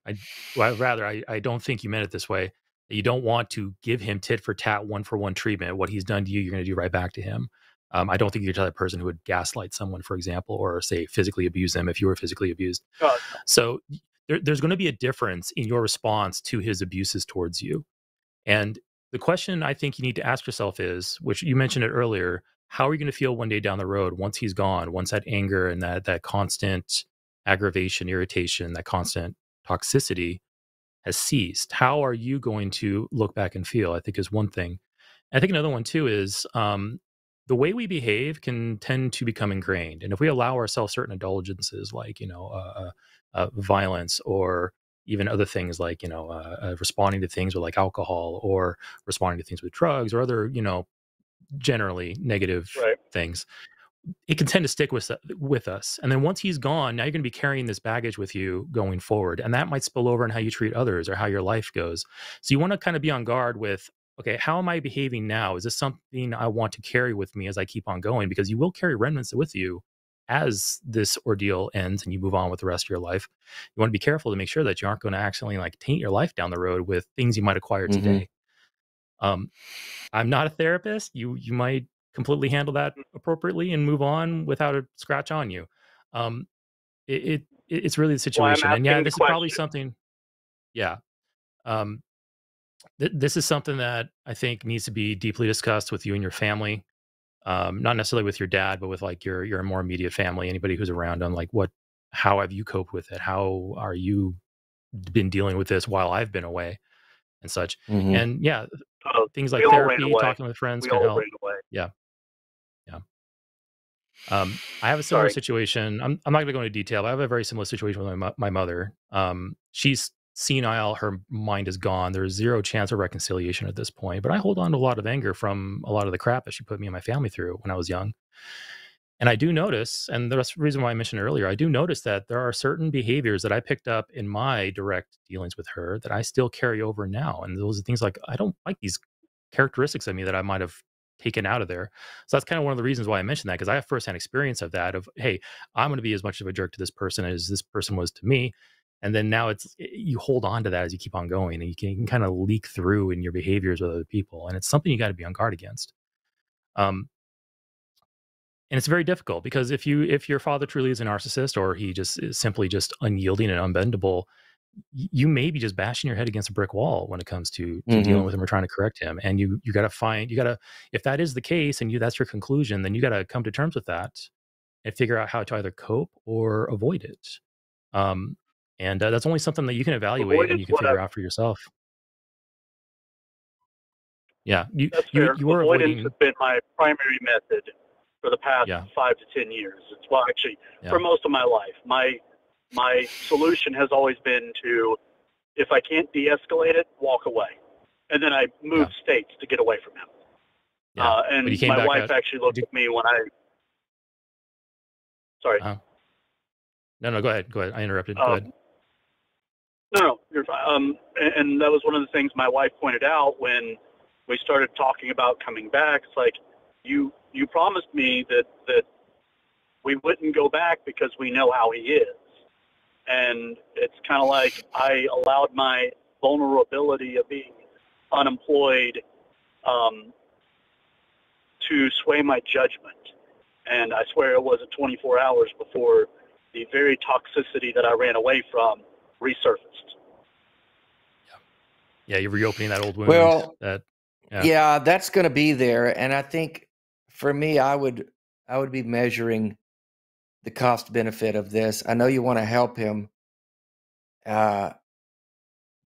B: I well, rather I, I don't think you meant it this way. You don't want to give him tit for tat, one for one treatment. What he's done to you, you're going to do right back to him. Um, I don't think you're the type person who would gaslight someone, for example, or say physically abuse them if you were physically abused. Oh, so there, there's going to be a difference in your response to his abuses towards you. And the question I think you need to ask yourself is, which you mentioned it earlier, how are you going to feel one day down the road once he's gone, once that anger and that that constant aggravation, irritation, that constant toxicity has ceased? How are you going to look back and feel? I think is one thing. I think another one too is um, the way we behave can tend to become ingrained. And if we allow ourselves certain indulgences like, you know, uh, uh, uh violence or even other things like, you know, uh, uh, responding to things with like alcohol or responding to things with drugs or other, you know, generally negative right. things, it can tend to stick with with us. And then once he's gone, now you're going to be carrying this baggage with you going forward, and that might spill over in how you treat others or how your life goes. So you want to kind of be on guard with okay, how am I behaving now? Is this something I want to carry with me as I keep on going? Because you will carry remnants with you as this ordeal ends and you move on with the rest of your life. You want to be careful to make sure that you aren't going to accidentally like taint your life down the road with things you might acquire mm-hmm. today. Um, I'm not a therapist. You you might completely handle that appropriately and move on without a scratch on you. Um, it, it it's really the situation, well, and yeah, this is probably something. Yeah, um, th- this is something that I think needs to be deeply discussed with you and your family. Um, not necessarily with your dad, but with like your your more immediate family, anybody who's around. On like what, how have you coped with it? How are you been dealing with this while I've been away, and such. Mm-hmm. And yeah, uh, things like therapy, talking with friends we can help. Yeah, yeah. Um, I have a similar Sorry. situation. I'm, I'm not going to go into detail, but I have a very similar situation with my, my mother. Um, she's senile. Her mind is gone. There's zero chance of reconciliation at this point. But I hold on to a lot of anger from a lot of the crap that she put me and my family through when I was young. And I do notice, and the reason why I mentioned earlier, I do notice that there are certain behaviors that I picked up in my direct dealings with her that I still carry over now. And those are things like I don't like these characteristics of me that I might have taken out of there. So that's kind of one of the reasons why I mentioned that because I have firsthand experience of that. Of hey, I'm going to be as much of a jerk to this person as this person was to me, and then now it's you hold on to that as you keep on going, and you can, you can kind of leak through in your behaviors with other people, and it's something you got to be on guard against. Um, and it's very difficult because if you if your father truly is a narcissist or he just is simply just unyielding and unbendable you may be just bashing your head against a brick wall when it comes to, to mm-hmm. dealing with him or trying to correct him and you you got to find you got to if that is the case and you that's your conclusion then you got to come to terms with that and figure out how to either cope or avoid it um and uh, that's only something that you can evaluate and you can figure I, out for yourself yeah you
F: that's
B: you,
F: fair.
B: you were
F: avoidance
B: avoiding...
F: has been my primary method for the past yeah. five to ten years. It's well, actually, yeah. for most of my life, my my solution has always been to, if I can't de-escalate it, walk away, and then I move yeah. states to get away from him. Yeah. Uh, and my wife actually looked you... at me when I. Sorry. Uh-huh.
B: No, no, go ahead. Go ahead. I interrupted. Go um, ahead.
F: No, no, you're fine. Um, and, and that was one of the things my wife pointed out when we started talking about coming back. It's like you you promised me that that we wouldn't go back because we know how he is, and it's kind of like I allowed my vulnerability of being unemployed um, to sway my judgment. And I swear it wasn't 24 hours before the very toxicity that I ran away from resurfaced.
B: Yeah, you're reopening that old wound.
A: Well,
B: that
A: yeah, yeah that's going to be there, and I think for me, I would I would be measuring the cost benefit of this. I know you want to help him, uh,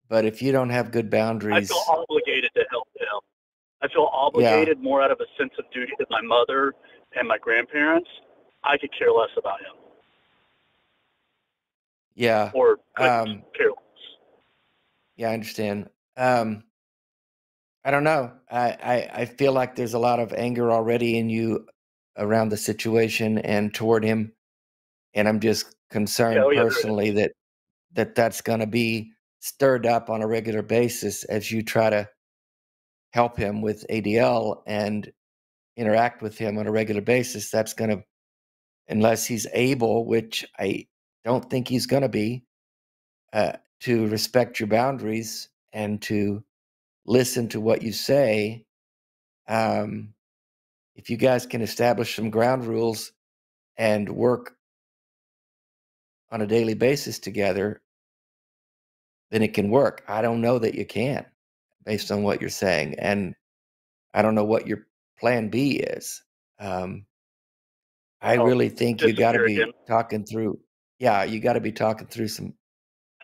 A: but if you don't have good boundaries,
F: I feel obligated to help him. I feel obligated yeah. more out of a sense of duty to my mother and my grandparents. I could care less about him.
A: Yeah.
F: Or um.
A: Yeah, I understand. Um, I don't know. I, I, I feel like there's a lot of anger already in you around the situation and toward him, and I'm just concerned yeah, oh, yeah, personally that that that's going to be stirred up on a regular basis as you try to help him with ADL and interact with him on a regular basis. That's going to, unless he's able, which I don't think he's going to be, uh, to respect your boundaries and to listen to what you say. Um, if you guys can establish some ground rules and work on a daily basis together, then it can work. I don't know that you can based on what you're saying. And I don't know what your plan B is. Um, I oh, really think you got to be talking through. Yeah, you got to be talking through some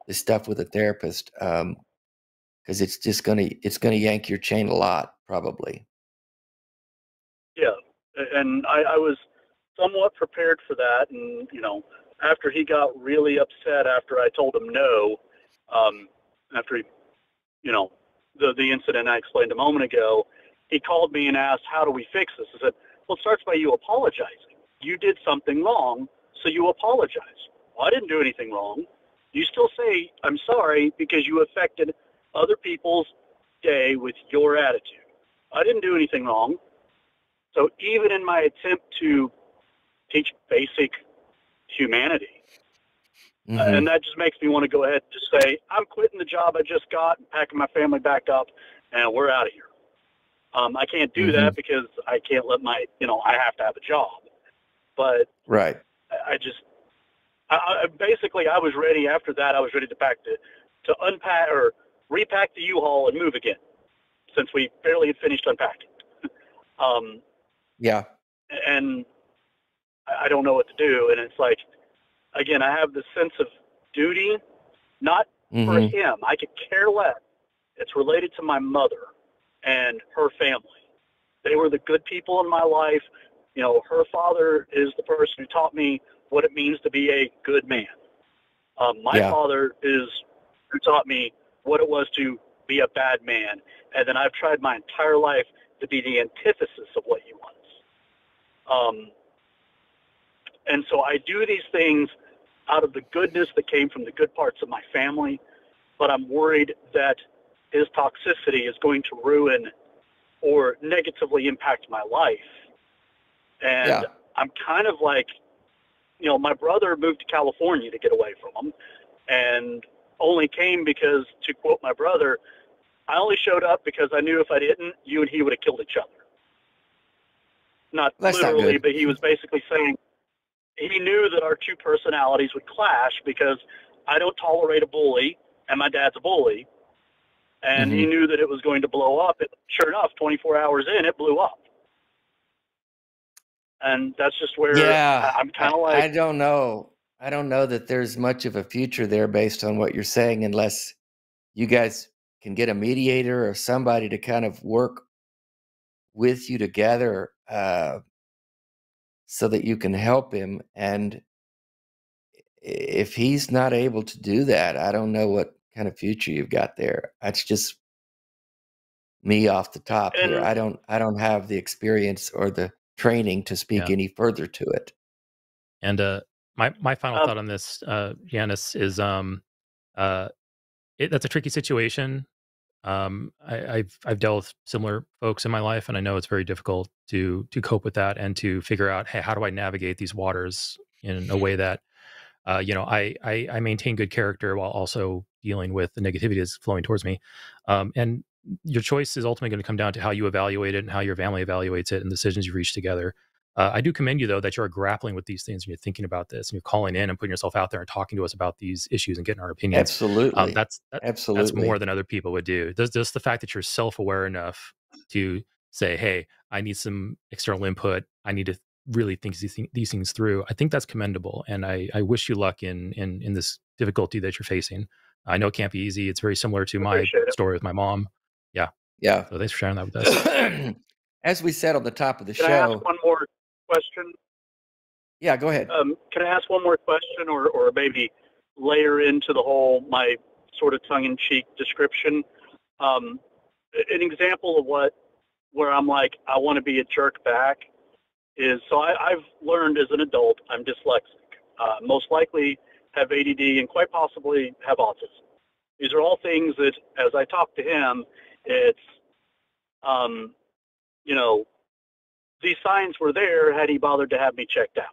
A: this stuff with a therapist because um, it's just gonna it's gonna yank your chain a lot probably.
F: Yeah, and I, I was somewhat prepared for that, and you know, after he got really upset after I told him no, um, after he, you know, the the incident I explained a moment ago, he called me and asked, "How do we fix this?" I said, "Well, it starts by you apologizing. You did something wrong, so you apologize." Well, I didn't do anything wrong. You still say, "I'm sorry," because you affected other people's day with your attitude. I didn't do anything wrong. So even in my attempt to teach basic humanity, Mm-hmm. Uh, and that just makes me want to go ahead and just say, I'm quitting the job I just got and packing my family back up, and we're out of here. Um, I can't do mm-hmm. that because I can't let my, you know, I have to have a job. But
A: right,
F: I, I just, I, I, basically, I was ready. After that, I was ready to pack to, to unpack or repack the U-Haul and move again, since we barely had finished unpacking. um,
A: yeah,
F: and I don't know what to do, and it's like again, I have this sense of duty, not mm-hmm. for him. I could care less. It's related to my mother and her family. They were the good people in my life. You know, her father is the person who taught me what it means to be a good man. Um, my yeah. father is who taught me what it was to be a bad man. And then I've tried my entire life to be the antithesis of what he was. Um, and so I do these things out of the goodness that came from the good parts of my family, but I'm worried that his toxicity is going to ruin or negatively impact my life. And yeah. I'm kind of like, you know, my brother moved to California to get away from them and only came because, to quote my brother, I only showed up because I knew if I didn't, you and he would have killed each other. Not That's literally, not but he was basically saying, he knew that our two personalities would clash because I don't tolerate a bully and my dad's a bully. And mm-hmm. he knew that it was going to blow up. It, sure enough, 24 hours in, it blew up. And that's just where
A: yeah,
F: I, I'm kind of like.
A: I don't know. I don't know that there's much of a future there based on what you're saying, unless you guys can get a mediator or somebody to kind of work with you together. Uh, so that you can help him. And if he's not able to do that, I don't know what kind of future you've got there. That's just me off the top and, here. I don't I don't have the experience or the training to speak yeah. any further to it.
B: And uh my my final um, thought on this, uh Janice, is um uh it, that's a tricky situation. Um, I, have I've dealt with similar folks in my life, and I know it's very difficult to to cope with that and to figure out, hey, how do I navigate these waters in a way that, uh, you know, I, I, I maintain good character while also dealing with the negativity that's flowing towards me. Um, and your choice is ultimately going to come down to how you evaluate it and how your family evaluates it and decisions you reach together. Uh, I do commend you though that you're grappling with these things and you're thinking about this and you're calling in and putting yourself out there and talking to us about these issues and getting our opinions.
A: Absolutely, um,
B: that's that,
A: absolutely
B: that's more than other people would do. Just, just the fact that you're self aware enough to say, "Hey, I need some external input. I need to really think these, these things through." I think that's commendable, and I, I wish you luck in in in this difficulty that you're facing. I know it can't be easy. It's very similar to my story with my mom. Yeah,
A: yeah.
B: So thanks for sharing that with us.
A: As we said on the top of the show.
F: Can
A: show,
F: I ask one more question?
A: Yeah, go ahead.
F: Um, can I ask one more question, or or maybe layer into the whole my sort of tongue-in-cheek description? Um, an example of what where I'm like I want to be a jerk back is so I, I've learned as an adult I'm dyslexic. Uh, most likely have ADD and quite possibly have autism. These are all things that, as I talk to him, it's um, you know these signs were there had he bothered to have me checked out.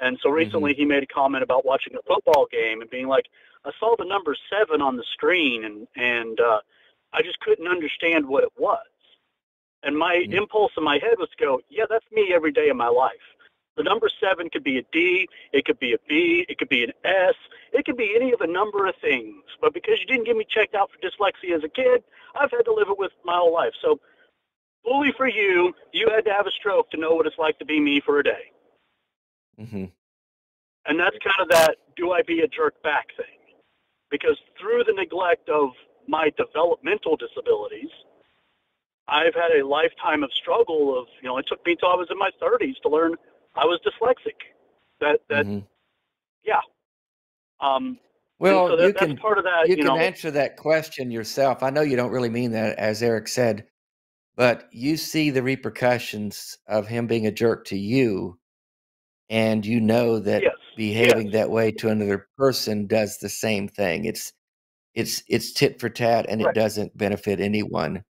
F: And so recently mm-hmm. he made a comment about watching a football game and being like, I saw the number seven on the screen and, and uh, I just couldn't understand what it was. And my mm-hmm. impulse in my head was to go, yeah, that's me every day of my life. The number seven could be a D, it could be a B, it could be an S, it could be any of a number of things. But because you didn't get me checked out for dyslexia as a kid, I've had to live it with my whole life. So fully for you, you had to have a stroke to know what it's like to be me for a day.
A: Mm-hmm.
F: And that's kind of that do I be a jerk back thing. Because through the neglect of my developmental disabilities, I've had a lifetime of struggle of, you know, it took me until I was in my 30s to learn I was dyslexic. That, that, mm-hmm. yeah. Um,
A: well,
F: so that,
A: you can,
F: part of that.
A: You,
F: you
A: can
F: know,
A: answer that question yourself. I know you don't really mean that, as Eric said, but you see the repercussions of him being a jerk to you and you know that
F: yes.
A: behaving
F: yes.
A: that way to another person does the same thing it's it's it's tit for tat and
F: right.
A: it doesn't benefit anyone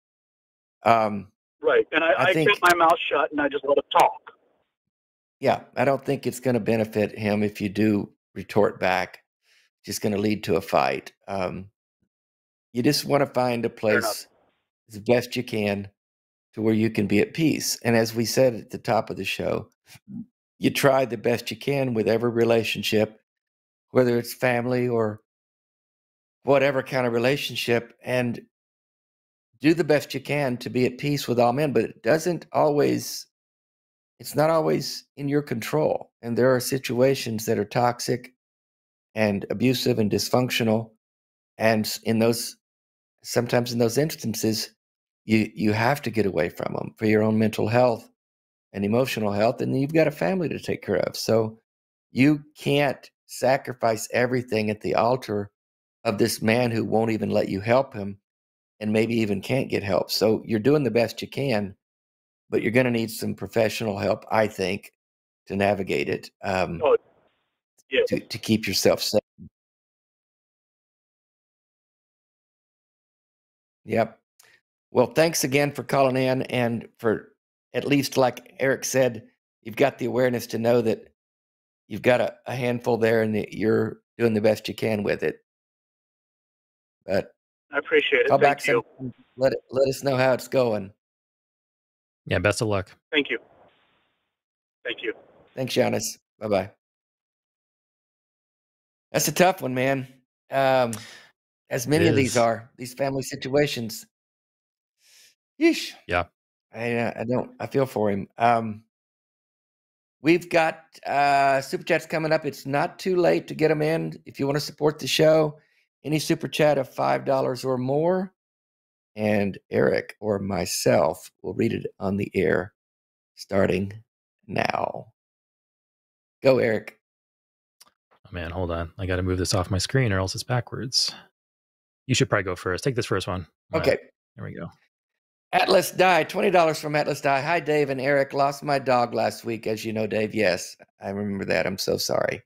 A: um,
F: right and i, I, I
A: think,
F: kept my mouth shut and i just let him talk
A: yeah i don't think it's going to benefit him if you do retort back it's just going to lead to a fight um, you just want to find a place as best you can to where you can be at peace. And as we said at the top of the show, you try the best you can with every relationship, whether it's family or whatever kind of relationship, and do the best you can to be at peace with all men. But it doesn't always, it's not always in your control. And there are situations that are toxic and abusive and dysfunctional. And in those, sometimes in those instances, you you have to get away from them for your own mental health and emotional health and you've got a family to take care of so you can't sacrifice everything at the altar of this man who won't even let you help him and maybe even can't get help so you're doing the best you can but you're going to need some professional help i think to navigate it um,
F: oh, yeah.
A: to, to keep yourself safe yep well, thanks again for calling in and for at least, like Eric said, you've got the awareness to know that you've got a, a handful there and that you're doing the best you can with it. But
F: I appreciate it.
A: Call
F: Thank
A: back
F: you.
A: Let it, let us know how it's going.
B: Yeah, best of luck.
F: Thank you. Thank you.
A: Thanks, Giannis. Bye bye. That's a tough one, man. Um, as many of these are, these family situations. Yeesh.
B: Yeah.
A: I uh, I don't I feel for him. Um, we've got uh, super chats coming up. It's not too late to get them in if you want to support the show. Any super chat of five dollars or more, and Eric or myself will read it on the air, starting now. Go, Eric.
B: Oh man, hold on. I got to move this off my screen, or else it's backwards. You should probably go first. Take this first one.
A: All okay. Right,
B: there we go.
A: Atlas Die, $20 from Atlas Die. Hi, Dave and Eric. Lost my dog last week, as you know, Dave. Yes, I remember that. I'm so sorry.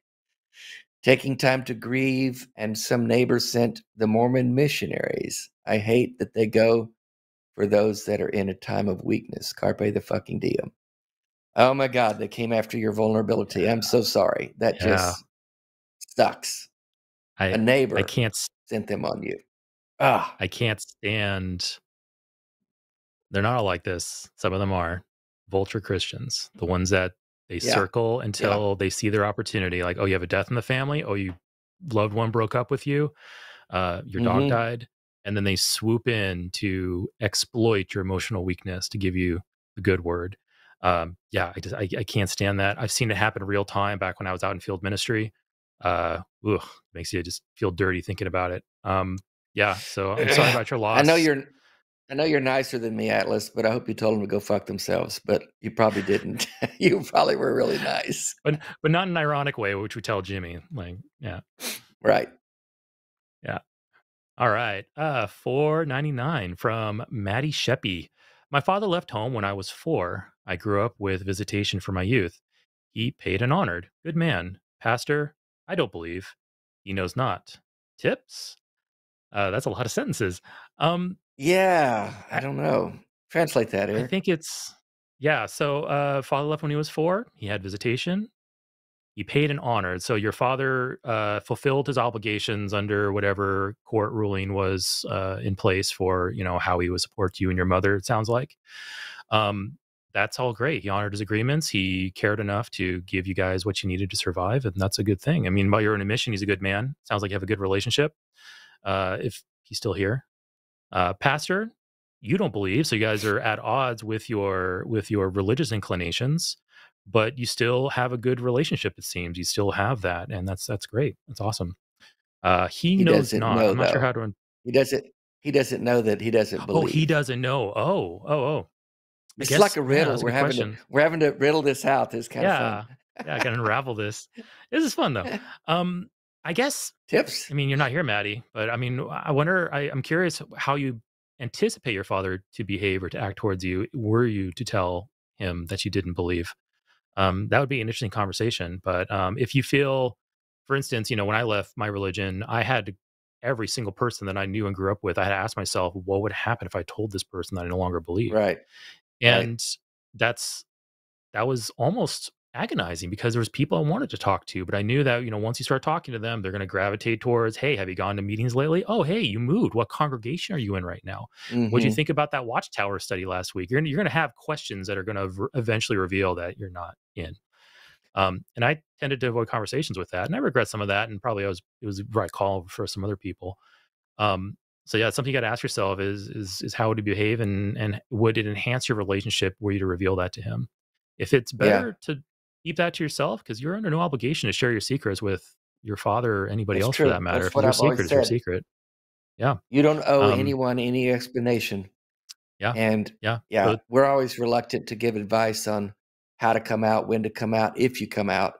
A: Taking time to grieve, and some neighbors sent the Mormon missionaries. I hate that they go for those that are in a time of weakness. Carpe the fucking diem. Oh my God, they came after your vulnerability. I'm so sorry. That
B: Yeah.
A: just sucks. A
B: I
A: neighbor
B: I can't
A: sent them on you. Ah,
B: I can't stand. They're not all like this. Some of them are vulture Christians, the ones that they
A: Yeah.
B: circle until they see their opportunity. Like, oh, you have a death in the family. Oh, you loved one broke up with you. Uh, your dog
A: Mhm.
B: died, and then they swoop in to exploit your emotional weakness to give you the good word. Um, yeah, I just I, I can't stand that. I've seen it happen real time back when I was out in field ministry. Uh, ugh, makes you just feel dirty thinking about it. Um, yeah, so I'm sorry about your loss.
A: I know you're I know you're nicer than me, Atlas, but I hope you told them to go fuck themselves. But you probably didn't. you probably were really nice.
B: but but not in an ironic way, which we tell Jimmy. Like, yeah.
A: Right.
B: All right. Uh, four ninety nine from Maddie Sheppy. My father left home when I was four. I grew up with visitation for my youth. He paid and honored. Good man. Pastor, I don't believe. He knows not. Tips? Uh, that's a lot of sentences. Um,
A: Yeah. I
B: I,
A: don't know. Translate that,
B: I think it's yeah. So uh, father left when he was four. He had visitation. He paid and honored. So your father uh, fulfilled his obligations under whatever court ruling was uh, in place for you know how he would support you and your mother. It sounds like. Um, that's all great. He honored his agreements. He cared enough to give you guys what you needed to survive, and that's a good thing. I mean, while you're in a mission, he's a good man. Sounds like you have a good relationship. Uh, if he's still here, uh, pastor, you don't believe, so you guys are at odds with your with your religious inclinations, but you still have a good relationship. It seems you still have that, and that's that's great. That's awesome. Uh, he,
A: He
B: knows
A: doesn't know
B: I'm not sure how to.
A: He doesn't he doesn't know that he doesn't believe.
B: Oh, he doesn't know. Oh, oh, oh. I
A: This is like a riddle.
B: a
A: We're
B: good
A: having to we're having to riddle this out. This kind of
B: Yeah,
A: fun.
B: yeah. I can unravel this. This is fun though. Um, I guess
A: Tips?
B: I mean, you're not here, Maddie, but I mean, I wonder. I, I'm curious how you anticipate your father to behave or to act towards you. Were you to tell him that you didn't believe? Um, that would be an interesting conversation. But um, if you feel, for instance, you know, when I left my religion, I had every single person that I knew and grew up with, I had to ask myself, what would happen if I told this person that I no longer believe?
A: Right. Right.
B: And that's that was almost agonizing because there was people I wanted to talk to, but I knew that you know once you start talking to them, they're going to gravitate towards, "Hey, have you gone to meetings lately? Oh, hey, you moved. What congregation are you in right now? What do you
A: hmm
B: think about that Watchtower study last week?" You're you're going to have questions that are going to eventually reveal that you're not in. Um, and I tended to avoid conversations with that, and I regret some of that, and probably I was it was the right call for some other people. Um, so yeah, something you got to ask yourself is is is how would he behave, and and would it enhance your relationship were you to reveal that to him? If it's
A: Yeah.
B: better to keep that to yourself, because you're under no obligation to share your secrets with your father or anybody
A: That's
B: else for that matter.
A: That's
B: If it's your
A: I've
B: secret, it's your secret. Yeah.
A: You don't owe
B: Um,
A: anyone any explanation.
B: yeah.
A: And
B: Yeah.
A: yeah,
B: But
A: we're always reluctant to give advice on how to come out, when to come out, if you come out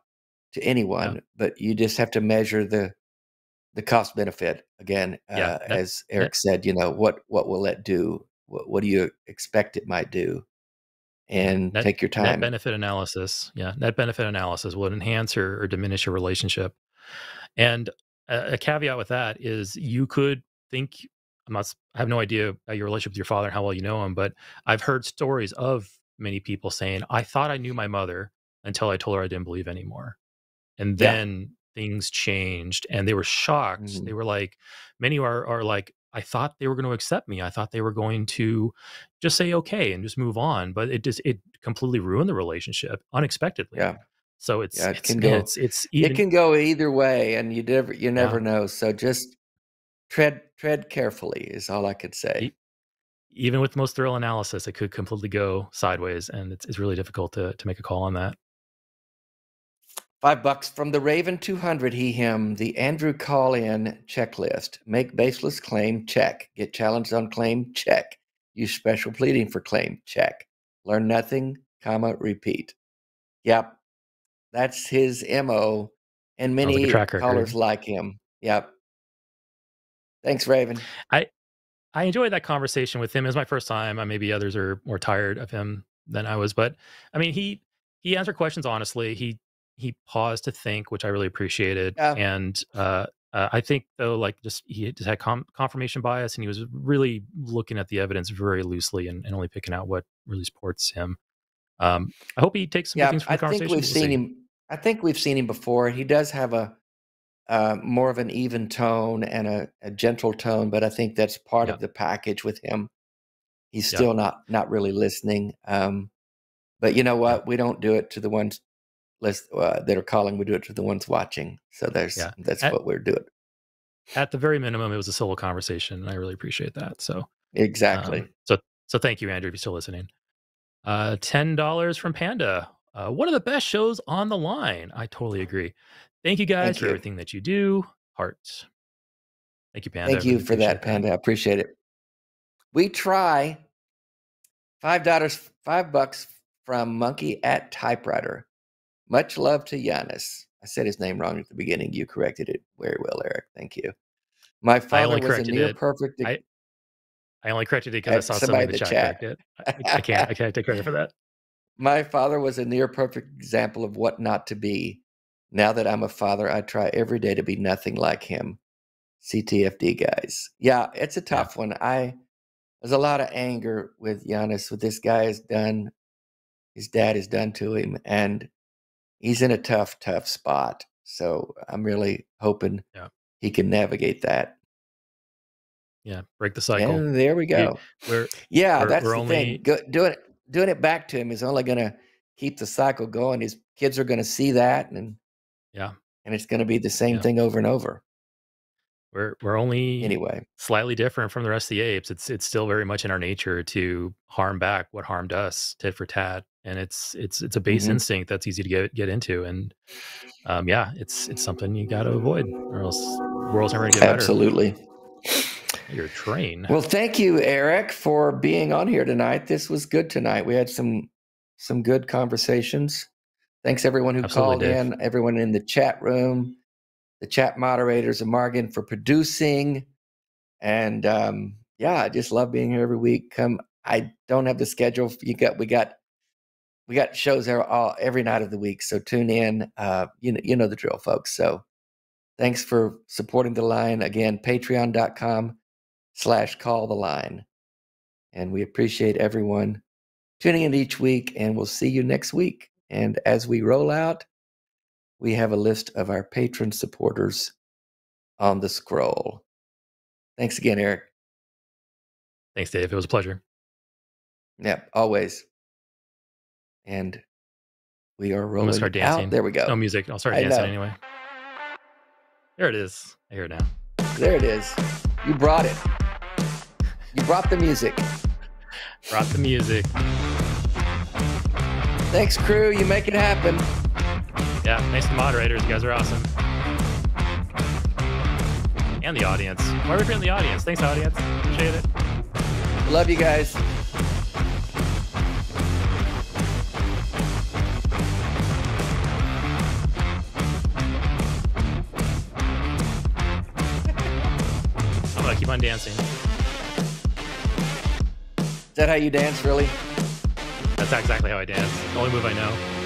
A: to
B: yeah.
A: anyone. But you just have to measure the the cost benefit again.
B: Yeah.
A: Uh,
B: Net,
A: as Eric said, you know what what will it do? What, what do you expect it might do?
B: Yeah.
A: And
B: Net
A: take your time.
B: net benefit analysis. Yeah. Net benefit analysis will enhance or, or diminish your relationship. And a, a caveat with that is you could think I'm not I have no idea about your relationship with your father and how well you know him, but I've heard stories of many people saying, I thought I knew my mother until I told her I didn't believe anymore. And
A: Yeah.
B: then things changed and they were shocked.
A: Mhm.
B: They were like, many are are like, I thought they were going to accept me. I thought they were going to just say okay and just move on. But it just it completely ruined the relationship unexpectedly.
A: Yeah.
B: So it's
A: Yeah. It
B: it's
A: can go.
B: it's it's
A: It can go either way, and you never you
B: yeah.
A: never know. So just tread tread carefully is all I could say.
B: Even with most thorough analysis, it could completely go sideways, and it's, it's really difficult to to make a call on that.
A: Five bucks from the Raven 200, he, him, the Andrew call in checklist. Make baseless claim, check. Get challenged on claim, check. Use special pleading for claim, check. Learn nothing, comma, repeat. Yep, that's his MO, and
B: like
A: many
B: track
A: callers like him. Yep. Thanks, Raven.
B: I I enjoyed that conversation with him. It was my first time. Maybe others are more tired of him than I was, but I mean, he he answered questions honestly. He he paused to think, which I really appreciated. Yeah. And uh, uh, I think though, like just he just had com- confirmation bias, and he was really looking at the evidence very loosely and, and only picking out what really supports him. Um, I hope he takes some yeah, things from the I
A: think we've seen see. him. I think we've seen him before. He does have a uh, more of an even tone and a, a, gentle tone, but I think that's part yeah. of the package with him. He's still yeah. not not really listening. Um, but you know what? We don't do it to the ones list, uh, that are calling. We do it to the ones watching. So there's that's at, what we're doing.
B: At the very minimum, it was a solo conversation, and I really appreciate that. So
A: exactly. Um,
B: so so thank you, Andrew, if you're still listening. Uh, ten dollars from Panda. Uh, one of the best shows on the line. I totally agree. Thank you guys Thank for you. everything that you do. Hearts. Thank you, Panda.
A: Thank you for that, Panda. I appreciate it. We try five dollars, five bucks from Monkey at Typewriter. Much love to Giannis. I said his name wrong at the beginning. You corrected it very well, Eric. Thank you. My father was a near
B: it.
A: perfect.
B: I, I only corrected it because I saw somebody in the, chat, chat. it. I, I can't. I can't take credit for that.
A: My father was a near perfect example of what not to be. Now that I'm a father, I try every day to be nothing like him. CTFD guys. Yeah, it's a tough yeah. one. I there's a lot of anger with Giannis, what this guy has done, his dad has done to him, and he's in a tough, tough spot. So I'm really hoping yeah. he can navigate that.
B: Yeah, break the cycle.
A: And there we go. We're, yeah, we're, that's we're the only... thing. Go, doing it, doing it back to him is only going to keep the cycle going. His kids are going to see that, and
B: yeah.
A: And it's going to be the same yeah. thing over and over.
B: We're we're only
A: anyway
B: slightly different from the rest of the apes. It's it's still very much in our nature to harm back what harmed us, tit for tat, and it's it's it's a base mm-hmm. instinct that's easy to get get into. And um, yeah, it's it's something you got to avoid, or else the world's never going to get better.
A: Absolutely.
B: Your train.
A: Well, thank you, Eric, for being on here tonight. This was good tonight. We had some some good conversations. Thanks everyone who Absolutely, called Dave. in, everyone in the chat room, the chat moderators, and Morgan for producing. And um, yeah, I just love being here every week. Come, I don't have the schedule. You got, we got, we got shows there all every night of the week. So tune in. Uh, you know, you know the drill, folks. So thanks for supporting the line again. Patreon.com slash call the line. And we appreciate everyone tuning in each week. And we'll see you next week. And as we roll out, we have a list of our patron supporters on the scroll. Thanks again, Eric.
B: Thanks, Dave. It was a pleasure.
A: Yeah, always. And we are rolling start dancing. Out. There we go.
B: No music. I'll start dancing anyway. There it is. I hear it now.
A: There it is. You brought it. You brought the music.
B: Brought the music.
A: Thanks, crew. You make it happen.
B: Yeah, thanks to moderators. You guys are awesome. And the audience. Why are we in the audience? Thanks, audience. Appreciate it.
A: Love you guys.
B: I'm gonna keep on dancing.
A: Is that how you dance, really?
B: That's exactly how I dance. The only move I know.